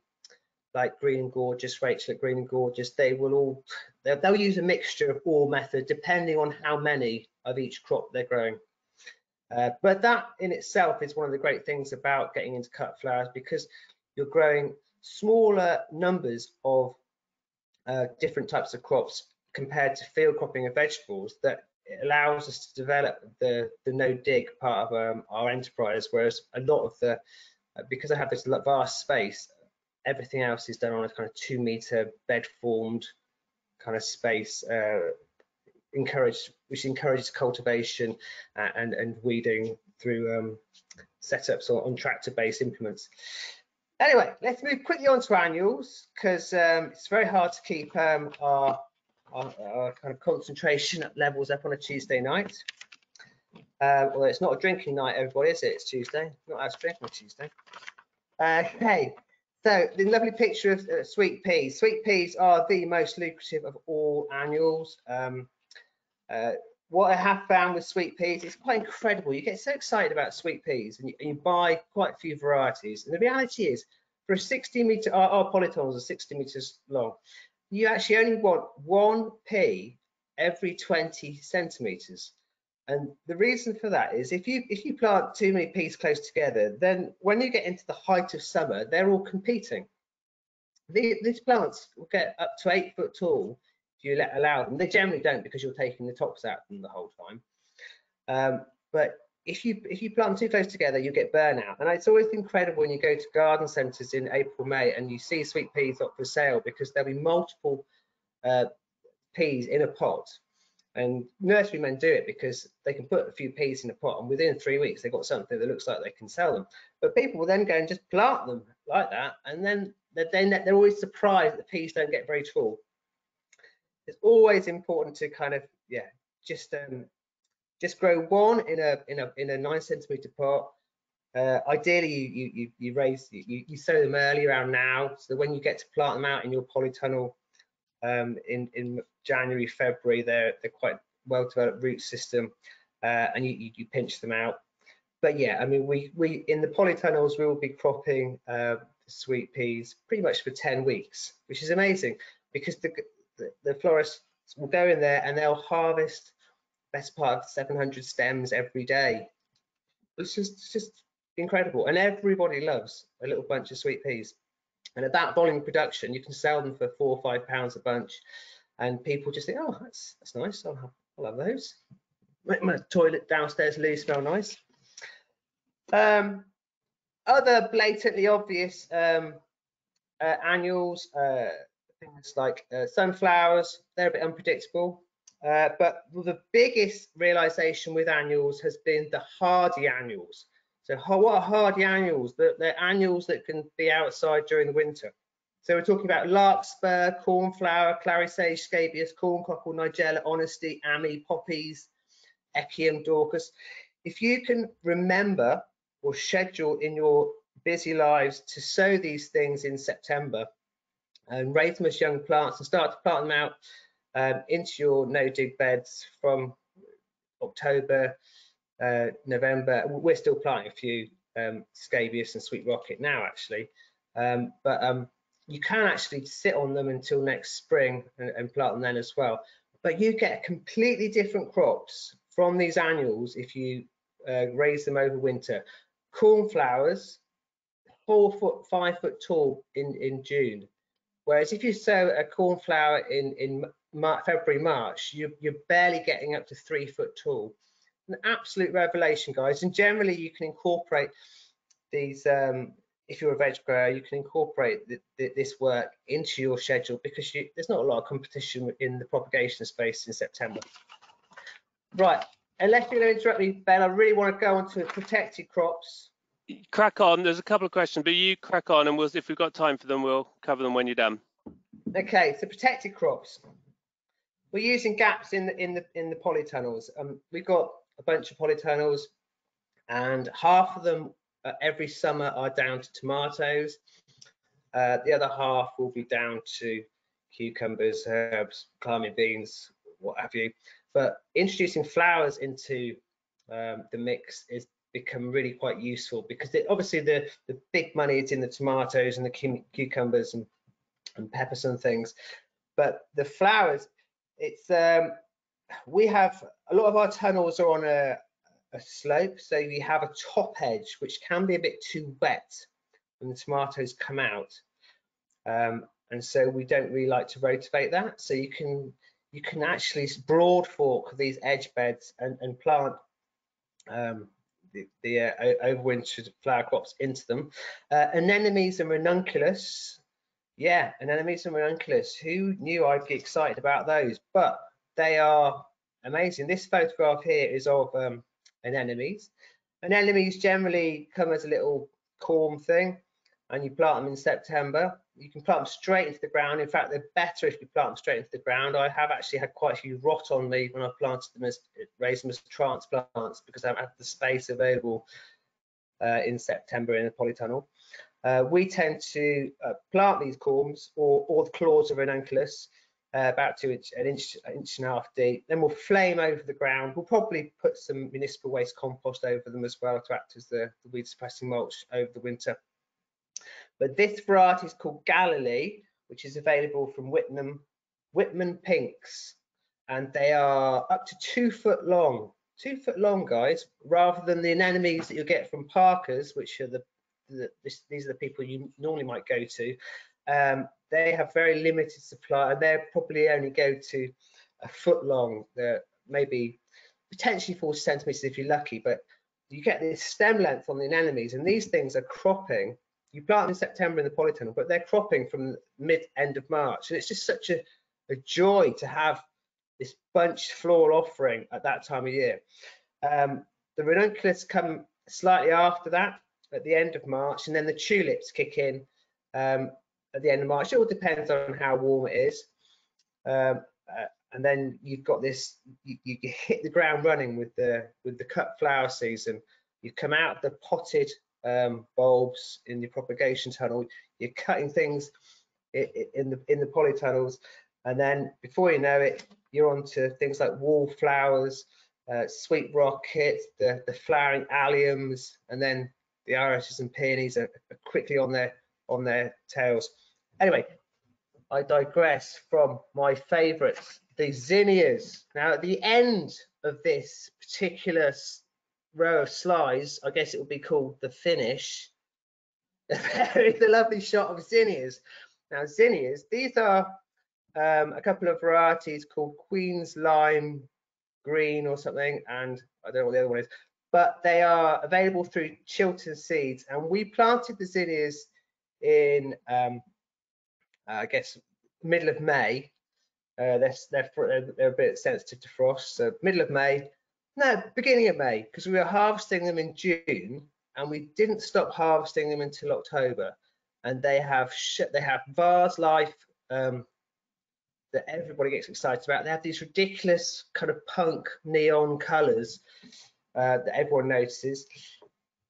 like Green and Gorgeous, Rachel at Green and Gorgeous, they will all they'll, they'll use a mixture of all method depending on how many of each crop they're growing. Uh, but that in itself is one of the great things about getting into cut flowers because you're growing smaller numbers of uh, different types of crops compared to field cropping of vegetables that allows us to develop the, the no dig part of um, our enterprise, whereas a lot of the, uh, because I have this vast space, everything else is done on a kind of two meter bed formed kind of space uh, encourage which encourages cultivation uh, and and weeding through um, setups on, on tractor-based implements. Anyway, let's move quickly on to annuals because um, it's very hard to keep um, our, our, our, kind of concentration levels up on a Tuesday night. Uh, although it's not a drinking night, everybody, is it? It's Tuesday. Not as drinking on Tuesday. Okay, so the lovely picture of uh, sweet peas. Sweet peas are the most lucrative of all annuals. Um, uh, what I have found with sweet peas is quite incredible. You get so excited about sweet peas and you, and you buy quite a few varieties. And the reality is, for a 60 meter, our, our polytunnels are 60 meters long. You actually only want one pea every 20 centimeters. And the reason for that is if you if you plant too many peas close together, then when you get into the height of summer, they're all competing. The, these plants will get up to eight foot tall if you let allow them. They generally don't because you're taking the tops out of them the whole time. Um, but if you if you plant too close together, you get burnout. And it's always incredible when you go to garden centres in April, May, and you see sweet peas up for sale because there'll be multiple uh, peas in a pot. And nurserymen do it because they can put a few peas in a pot, and within three weeks they've got something that looks like they can sell them. But people will then go and just plant them like that, and then they're, they're always surprised that the peas don't get very tall it's always important to kind of yeah just um just grow one in a in a in a nine centimeter pot. Uh, ideally you you you raise you, you sow them early around now so that when you get to plant them out in your polytunnel um, in in January February they're they're quite well developed root system uh, and you, you, you pinch them out. But yeah I mean we we in the polytunnels we will be cropping uh, sweet peas pretty much for 10 weeks which is amazing because the the, the florists will go in there and they'll harvest best part of 700 stems every day. It's just, it's just incredible. And everybody loves a little bunch of sweet peas. And at that volume production, you can sell them for four or five pounds a bunch. And people just think, oh, that's that's nice. I'll have, I'll have those. Make my toilet downstairs loo smell nice. Um, other blatantly obvious um, uh, annuals, uh, things like uh, sunflowers, they're a bit unpredictable. Uh, but the biggest realization with annuals has been the hardy annuals. So what are hardy annuals? They're, annuals that can be outside during the winter. So we're talking about larkspur, cornflower, clary sage, scabious, corncockle, nigella, honesty, ammi, poppies, echium, daucus. If you can remember or schedule in your busy lives to sow these things in September and raise them as young plants and start to plant them out um, into your no-dig beds from October, uh, November. We're still planting a few um, scabious and sweet rocket now, actually, um, but um, you can actually sit on them until next spring and, and, plant them then as well. But you get completely different crops from these annuals if you uh, raise them over winter. Cornflowers, four foot, five foot tall in, in June. Whereas if you sow a cornflower in, in February, March, you, you're barely getting up to three foot tall. An absolute revelation, guys. And generally, you can incorporate these. Um, if you're a veg grower, you can incorporate the, the, this work into your schedule because you, there's not a lot of competition in the propagation space in September. Right, unless you're going to interrupt me, Ben, I really want to go on to protected crops. Crack on. There's a couple of questions, but you crack on, and we'll, if we've got time for them, we'll cover them when you're done. Okay, so protected crops we're using gaps in the in the in the polytunnels. Um, we've got a bunch of polytunnels, and half of them uh, every summer are down to tomatoes. Uh, the other half will be down to cucumbers, herbs, climbing beans, what have you. But introducing flowers into um, the mix is become really quite useful because it, obviously the the big money is in the tomatoes and the cucumbers and and peppers and things but the flowers it's um, we have a lot of our tunnels are on a, a slope, so we have a top edge which can be a bit too wet when the tomatoes come out, um, and so we don't really like to rotate that. So you can you can actually broad fork these edge beds and, and plant um, the, the uh, overwintered flower crops into them. Uh, anemones and ranunculus yeah, anemones and ranunculus. Who knew I'd get excited about those? But they are amazing. This photograph here is of um, anemones. Anemones generally come as a little corm thing, and you plant them in September. You can plant them straight into the ground. In fact, they're better if you plant them straight into the ground. I have actually had quite a few rot on me when I planted them as raised them as transplants because I don't have the space available uh, in September in the polytunnel. Uh, we tend to uh, plant these corms or, or the claws of ranunculus uh, about two inch, an inch, an inch and a half deep. Then we'll flame over the ground. We'll probably put some municipal waste compost over them as well to act as the, the weed suppressing mulch over the winter. But this variety is called Galilee, which is available from Whetman, Whetman Pinks, and they are up to two foot long. Two foot long, guys, rather than the anemones that you'll get from Parker's, which are the this, these are the people you normally might go to. Um, they have very limited supply and they probably only go to a foot long, They're maybe potentially 40 centimeters if you're lucky, but you get this stem length on the anemones and these things are cropping. You plant them in September in the polytunnel, but they're cropping from mid end of March. And it's just such a, a joy to have this bunched floral offering at that time of year. Um, the ranunculus come slightly after that at the end of March, and then the tulips kick in um, at the end of March. It all depends on how warm it is. Um, uh, and then you've got this, you, you, hit the ground running with the with the cut flower season. You come out the potted um, bulbs in your propagation tunnel. You're cutting things in the in the polytunnels, and then before you know it, you're on to things like wallflowers, uh, sweet rocket, the the flowering alliums, and then the irises and peonies are, are quickly on their on their tails. Anyway, I digress from my favourites, the zinnias. Now, at the end of this particular row of slides, I guess it would be called the finish. [LAUGHS] there is a lovely shot of zinnias. Now, zinnias, these are um, a couple of varieties called Queen's Lime Green or something, and I don't know what the other one is but they are available through Chiltern Seeds. And we planted the zinnias in, um, I guess, middle of May. Uh, they're, they're, they're a bit sensitive to frost. So middle of May, no, beginning of May, because we were harvesting them in June and we didn't stop harvesting them until October. And they have they have vase life um, that everybody gets excited about. They have these ridiculous kind of punk neon colours uh, that everyone notices.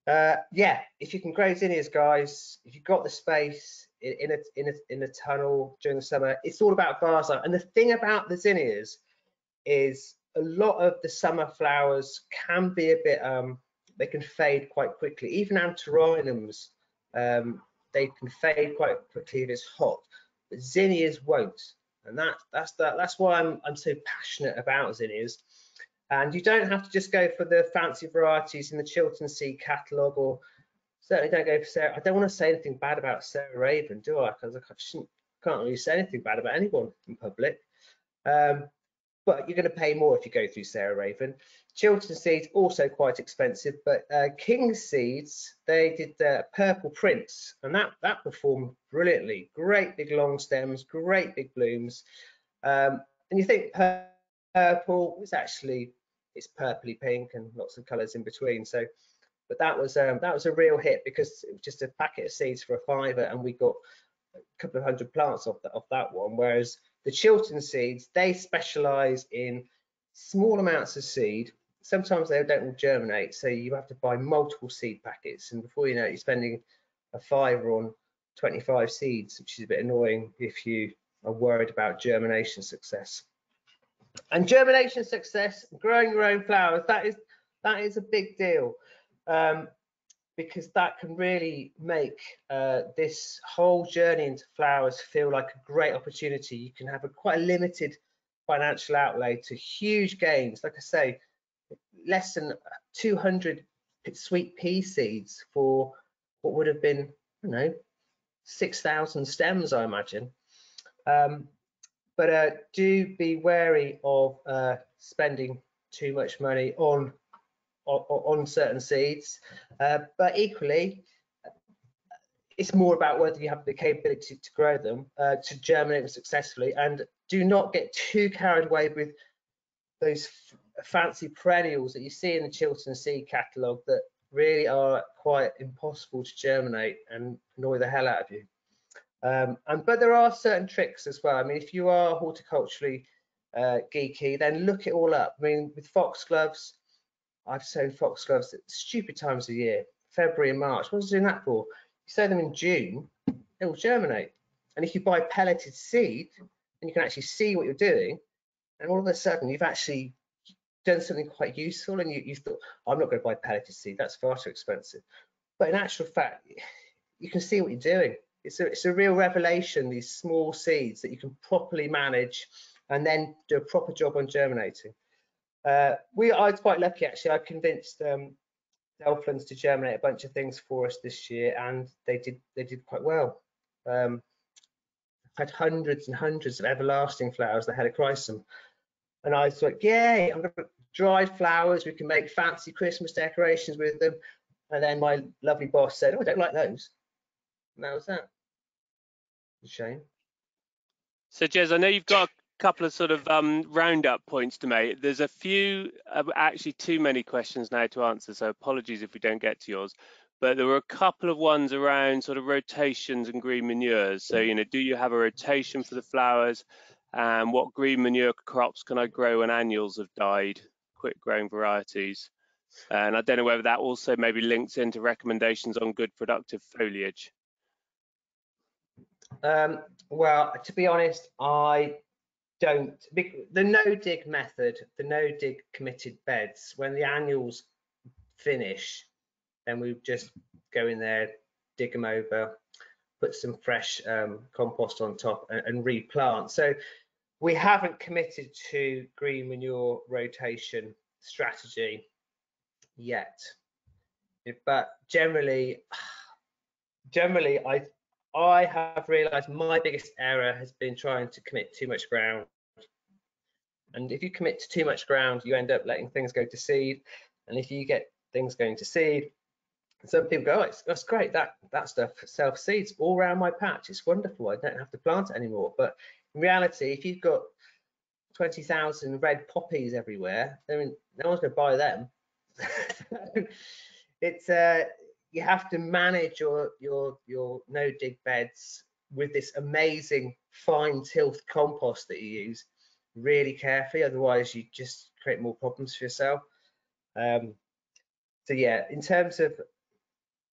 Uh, yeah, if you can grow zinnias, guys, if you've got the space in, in, a in a in a tunnel during the summer, it's all about vase. And the thing about the zinnias is a lot of the summer flowers can be a bit um they can fade quite quickly even antirrhinums um they can fade quite quickly if it's hot but zinnias won't and that that's that that's why i'm i'm so passionate about zinnias and you don't have to just go for the fancy varieties in the chiltern seed catalogue or certainly don't go for sarah i don't want to say anything bad about sarah raven do i because i can't really say anything bad about anyone in public um, but you're going to pay more if you go through Sarah Raven. Chiltern seeds also quite expensive, but uh, King seeds they did uh, purple prince, and that that performed brilliantly. Great big long stems, great big blooms, um, and you think purple is actually it's purpley pink and lots of colours in between. So, but that was um, that was a real hit because it was just a packet of seeds for a fiver, and we got a couple of hundred plants off that off that one. Whereas the Chiltern seeds, they specialize in small amounts of seed. Sometimes they don't germinate, so you have to buy multiple seed packets. And before you know it, you're spending a fiver on 25 seeds, which is a bit annoying if you are worried about germination success. And germination success, growing your own flowers, that is that is a big deal. Um, because that can really make uh, this whole journey into flowers feel like a great opportunity. You can have a quite a limited financial outlay to huge gains. Like I say, less than 200 sweet pea seeds for what would have been, you know, 6,000 stems, I imagine. Um, but uh, do be wary of uh, spending too much money on on, certain seeds, uh, but equally, it's more about whether you have the capability to grow them, uh, to germinate them successfully, and do not get too carried away with those fancy perennials that you see in the Chiltern Seed catalogue that really are quite impossible to germinate and annoy the hell out of you. Um, and but there are certain tricks as well. I mean, if you are horticulturally uh, geeky, then look it all up. I mean, with foxgloves, I've sown foxgloves at stupid times of year, February and March. What was doing that for? You sow them in June, it will germinate. And if you buy pelleted seed, and you can actually see what you're doing, and all of a sudden you've actually done something quite useful and you, you thought, I'm not going to buy pelleted seed, that's far too expensive. But in actual fact, you can see what you're doing. It's a, it's a real revelation, these small seeds that you can properly manage and then do a proper job on germinating. Uh, we, I was quite lucky actually. I convinced um, to germinate a bunch of things for us this year, and they did they did quite well. Um, had hundreds and hundreds of everlasting flowers that helichrysum, and I like, "Yay! I'm going to dried flowers. We can make fancy Christmas decorations with them." And then my lovely boss said, "Oh, I don't like those." And that was that. A shame. So, Jez, I know you've got a couple of sort of um, roundup points to make. There's a few, uh, actually too many questions now to answer, so apologies if we don't get to yours. But there were a couple of ones around sort of rotations and green manures. So, you know, do you have a rotation for the flowers? And what green manure crops can I grow when annuals have died, quick growing varieties? And I don't know whether that also maybe links into recommendations on good productive foliage. Um, well, to be honest, I don't the no dig method the no dig committed beds when the annuals finish then we just go in there dig them over put some fresh um, compost on top and, and, replant. So we haven't committed to green manure rotation strategy yet. But generally [SIGHS] generally i I have realized my biggest error has been trying to commit too much ground. And if you commit to too much ground, you end up letting things go to seed. And if you get things going to seed, some people go, oh, that's great, that, that stuff self seeds all around my patch. It's wonderful. I don't have to plant it anymore. But in reality, if you've got 20,000 red poppies everywhere. I mean, no one's going to buy them. [LAUGHS] it's uh, you have to manage your your your no dig beds with this amazing fine tilth compost that you use really carefully. Otherwise, you just create more problems for yourself. Um, so yeah, in terms of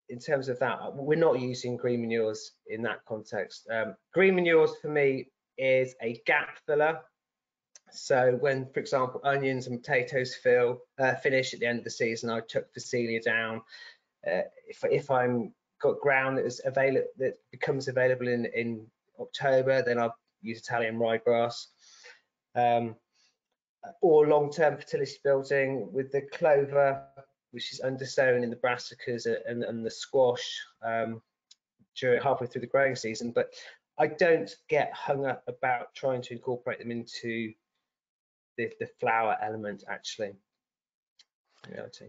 in terms of that, we're not using green manures in that context. Um, green manures for me is a gap filler. So when, for example, onions and potatoes fill, uh, finish at the end of the season, I took Phacelia down. Uh, if, if I'm got ground that is available that becomes available in in October, then I'll use Italian ryegrass. Um, or long-term fertility building with the clover, which is under undersown in the brassicas and, and the squash um, during halfway through the growing season. But I don't get hung up about trying to incorporate them into the, the flower element actually. Reality.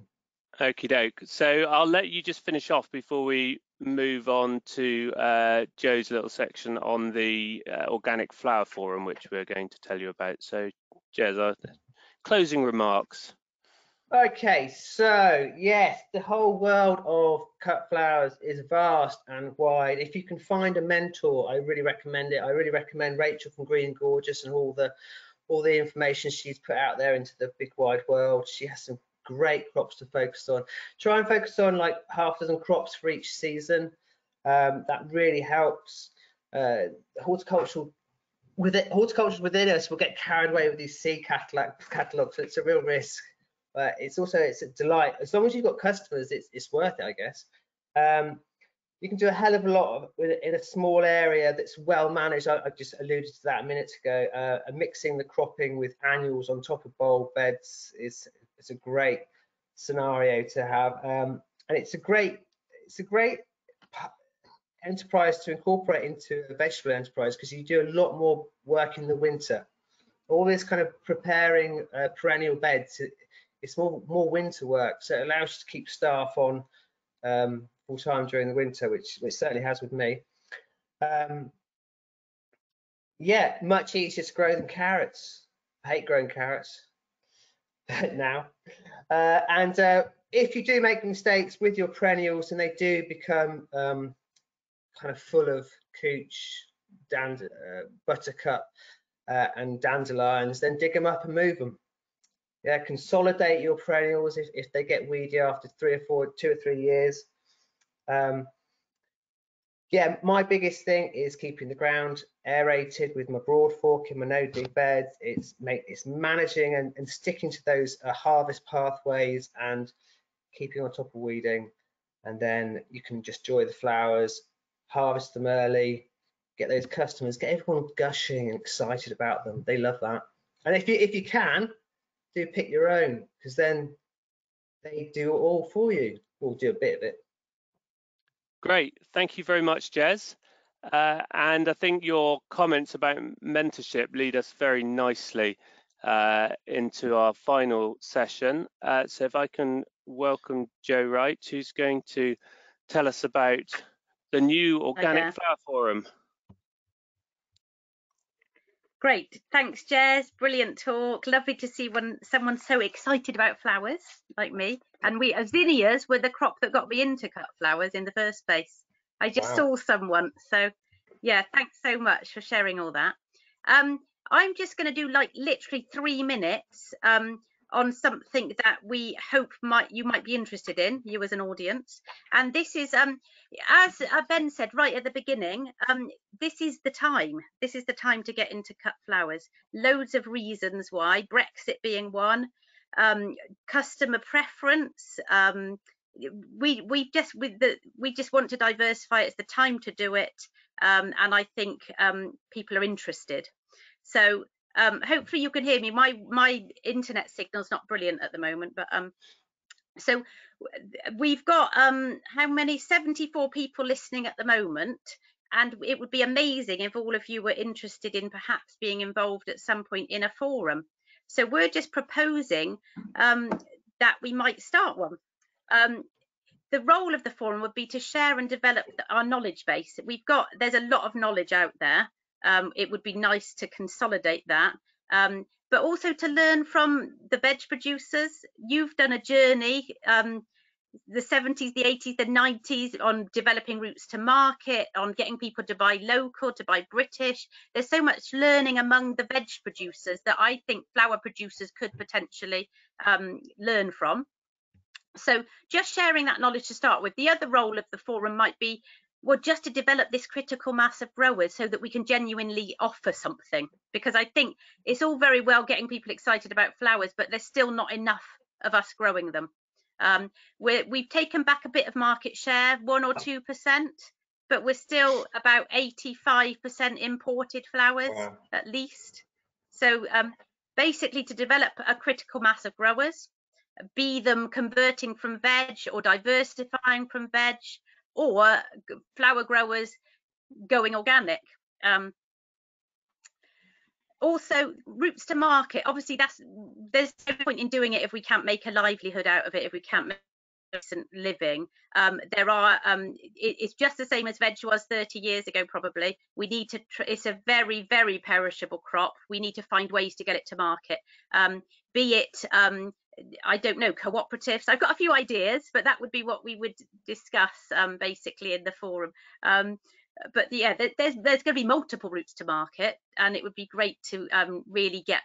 Okie doke. So I'll let you just finish off before we move on to uh, Joe's little section on the uh, organic flower forum, which we're going to tell you about. So, Jez, uh, closing remarks. Okay, so yes, the whole world of cut flowers is vast and wide. If you can find a mentor, I really recommend it. I really recommend Rachel from Green Gorgeous and all the all the information she's put out there into the big wide world. She has some great crops to focus on. Try and focus on like half a dozen crops for each season. Um, that really helps. Uh, horticultural with it, horticulture within us will get carried away with these seed catalog, catalogs. So it's a real risk, but it's also it's a delight. As long as you've got customers, it's it's worth it, I guess. Um, you can do a hell of a lot of, in a small area that's well managed. I, I just alluded to that a minute ago. Uh, mixing the cropping with annuals on top of bulb beds is it's a great scenario to have, um, and it's a great it's a great enterprise to incorporate into a vegetable enterprise because you do a lot more work in the winter. All this kind of preparing uh, perennial beds, it's more more winter work, so it allows you to keep staff on um, full time during the winter, which which certainly has with me. Um, yeah, much easier to grow than carrots. I hate growing carrots. [LAUGHS] now. Uh, and uh, if you do make mistakes with your perennials and they do become um, kind of full of cooch, dand uh, buttercup uh, and dandelions, then dig them up and move them. Yeah, consolidate your perennials if, if they get weedy after three or four, two or three years. Um, yeah, my biggest thing is keeping the ground aerated with my broad fork in my no dig beds. It's make it's managing and, and sticking to those uh, harvest pathways and keeping on top of weeding. And then you can just enjoy the flowers, harvest them early, get those customers, get everyone gushing and excited about them. They love that. And if you if you can, do pick your own because then they do it all for you. We'll do a bit of it. Great, thank you very much, Jez. Uh, and I think your comments about mentorship lead us very nicely uh, into our final session. Uh, so if I can welcome Joe Wright, who's going to tell us about the new Organic okay. Flower Forum. Great, thanks Jez, brilliant talk. Lovely to see one, someone so excited about flowers like me. And we, zinnias were the crop that got me into cut flowers in the first place. I just wow. saw someone. So yeah, thanks so much for sharing all that. Um, I'm just going to do like literally three minutes um, on something that we hope might you might be interested in, you as an audience. And this is, um, as uh, Ben said right at the beginning, um, this is the time. This is the time to get into cut flowers. Loads of reasons why, Brexit being one, um, customer preference. Um, we we just with the we just want to diversify. It's the time to do it, um, and I think um, people are interested. So um, hopefully you can hear me. My my internet signal's not brilliant at the moment, but um, so we've got um how many 74 people listening at the moment and it would be amazing if all of you were interested in perhaps being involved at some point in a forum so we're just proposing um, that we might start one. Um, the role of the forum would be to share and develop our knowledge base. We've got, there's a lot of knowledge out there. Um, it would be nice to consolidate that um, but also to learn from the veg producers. You've done a journey, um, the 70s, the 80s, the 90s on developing routes to market, on getting people to buy local, to buy British. There's so much learning among the veg producers that I think flower producers could potentially um, learn from. So just sharing that knowledge to start with. The other role of the forum might be well, just to develop this critical mass of growers so that we can genuinely offer something. Because I think it's all very well getting people excited about flowers, but there's still not enough of us growing them. Um, we have taken back a bit of market share, one or two percent, but we're still about 85% imported flowers wow. at least. So um, basically, to develop a critical mass of growers, be them converting from veg or diversifying from veg, or flower growers going organic. Um, also routes to market obviously that's there's no point in doing it if we can't make a livelihood out of it if we can't make a decent living. Um, there are um, it, it's just the same as veg was 30 years ago probably. We need to it's a very very perishable crop. We need to find ways to get it to market. Um, be it um, I don't know, cooperatives. I've got a few ideas, but that would be what we would discuss um, basically in the forum. Um, but yeah, there's there's going to be multiple routes to market, and it would be great to um, really get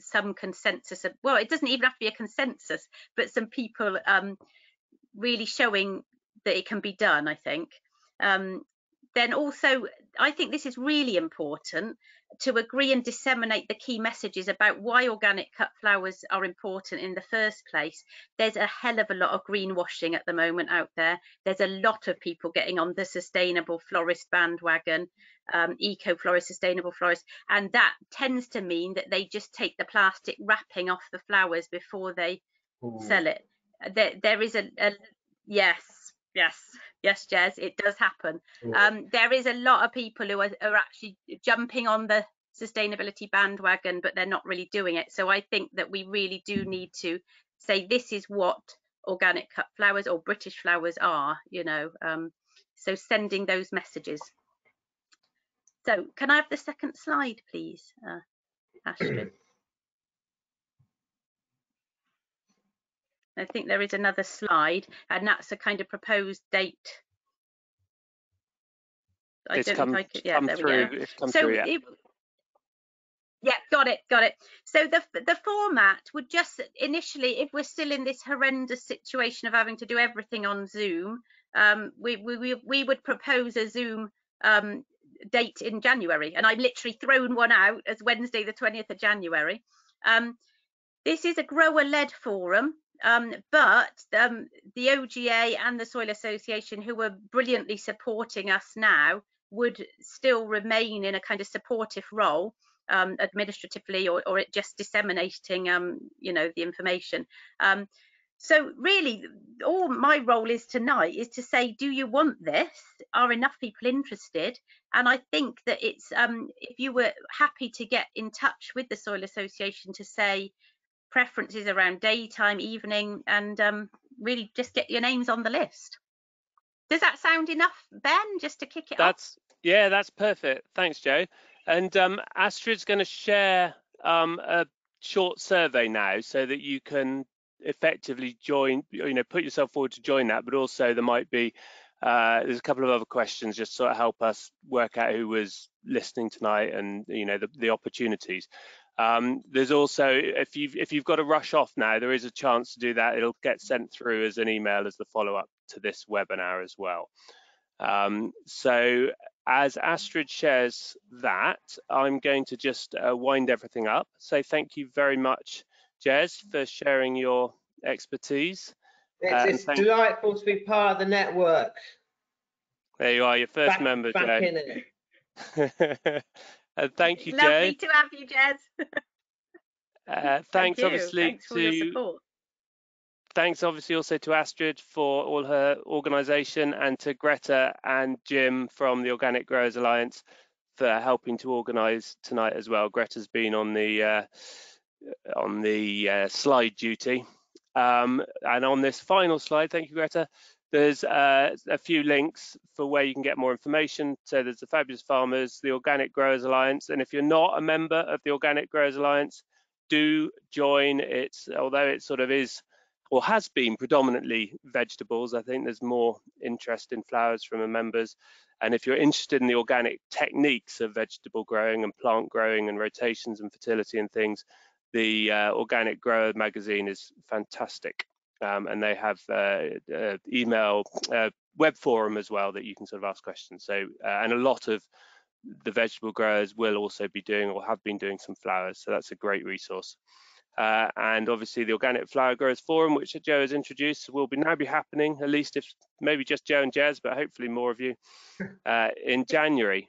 some consensus. Of, well, it doesn't even have to be a consensus, but some people um, really showing that it can be done. I think. Um, then also, I think this is really important to agree and disseminate the key messages about why organic cut flowers are important in the first place. There's a hell of a lot of greenwashing at the moment out there. There's a lot of people getting on the sustainable florist bandwagon, um, eco florist, sustainable florist, and that tends to mean that they just take the plastic wrapping off the flowers before they Ooh. sell it. There, there is a, a yes, yes. Yes jez it does happen. Um, there is a lot of people who are, are, actually jumping on the sustainability bandwagon but they're not really doing it. So i think that we really do need to say this is what organic cut flowers or british flowers are you know um, so sending those messages. So can i have the second slide please uh, Astrid [CLEARS THROAT] I think there is another slide, and that's a kind of proposed date. I it's don't come, think I could, yeah, come through. It's come so through, yeah. It, yeah, got it, got it. So the the format would just initially, if we're still in this horrendous situation of having to do everything on Zoom, um, we we we would propose a Zoom um, date in January, and I've literally thrown one out as Wednesday, the 20th of January. Um, this is a grower-led forum, um, but um, the OGA and the Soil Association, who are brilliantly supporting us now, would still remain in a kind of supportive role um, administratively or, or just disseminating, um, you know, the information. Um, so really, all my role is tonight is to say, do you want this? Are enough people interested? And I think that it's um, if you were happy to get in touch with the Soil Association to say, preferences around daytime, evening, and um, really just get your names on the list. Does that sound enough, Ben, just to kick it that's, off? Yeah, that's perfect. Thanks, Joe. And um, Astrid's going to share um, a short survey now so that you can effectively join, you know, put yourself forward to join that, but also there might be uh, there's a couple of other questions just sort of help us work out who was listening tonight and you know the, the opportunities. Um, there's also, if you've, if you've got to rush off now, there is a chance to do that. It'll get sent through as an email as the follow-up to this webinar as well. Um, so as Astrid shares that, I'm going to just uh, wind everything up. So thank you very much, Jez, for sharing your expertise. It's, it's delightful to be part of the network. There you are, your first back, member, back Jez. [LAUGHS] Uh, thank you, Lovely Jay. Lovely to have you, Jez. uh, [LAUGHS] thanks, Thank obviously, thanks to support. thanks obviously also to Astrid for all her organisation and to Greta and Jim from the Organic Growers Alliance for helping to organise tonight as well. Greta's been on the uh, on the uh, slide duty. Um, and on this final slide, thank you, Greta. There's uh, a few links for where you can get more information. So there's the Fabulous Farmers, the Organic Growers Alliance, and if you're not a member of the Organic Growers Alliance, do join. It's although it sort of is or has been predominantly vegetables. I think there's more interest in flowers from the members. And if you're interested in the organic techniques of vegetable growing and plant growing and rotations and fertility and things, the uh, Organic Grower magazine is fantastic um, and they have uh, uh, email uh, web forum as well that you can sort of ask questions. So uh, and a lot of the vegetable growers will also be doing or have been doing some flowers. So that's a great resource. Uh, and obviously the Organic Flower Growers Forum, which Joe has introduced, will be now be happening, at least if maybe just Joe and Jez, but hopefully more of you, [LAUGHS] uh, in January.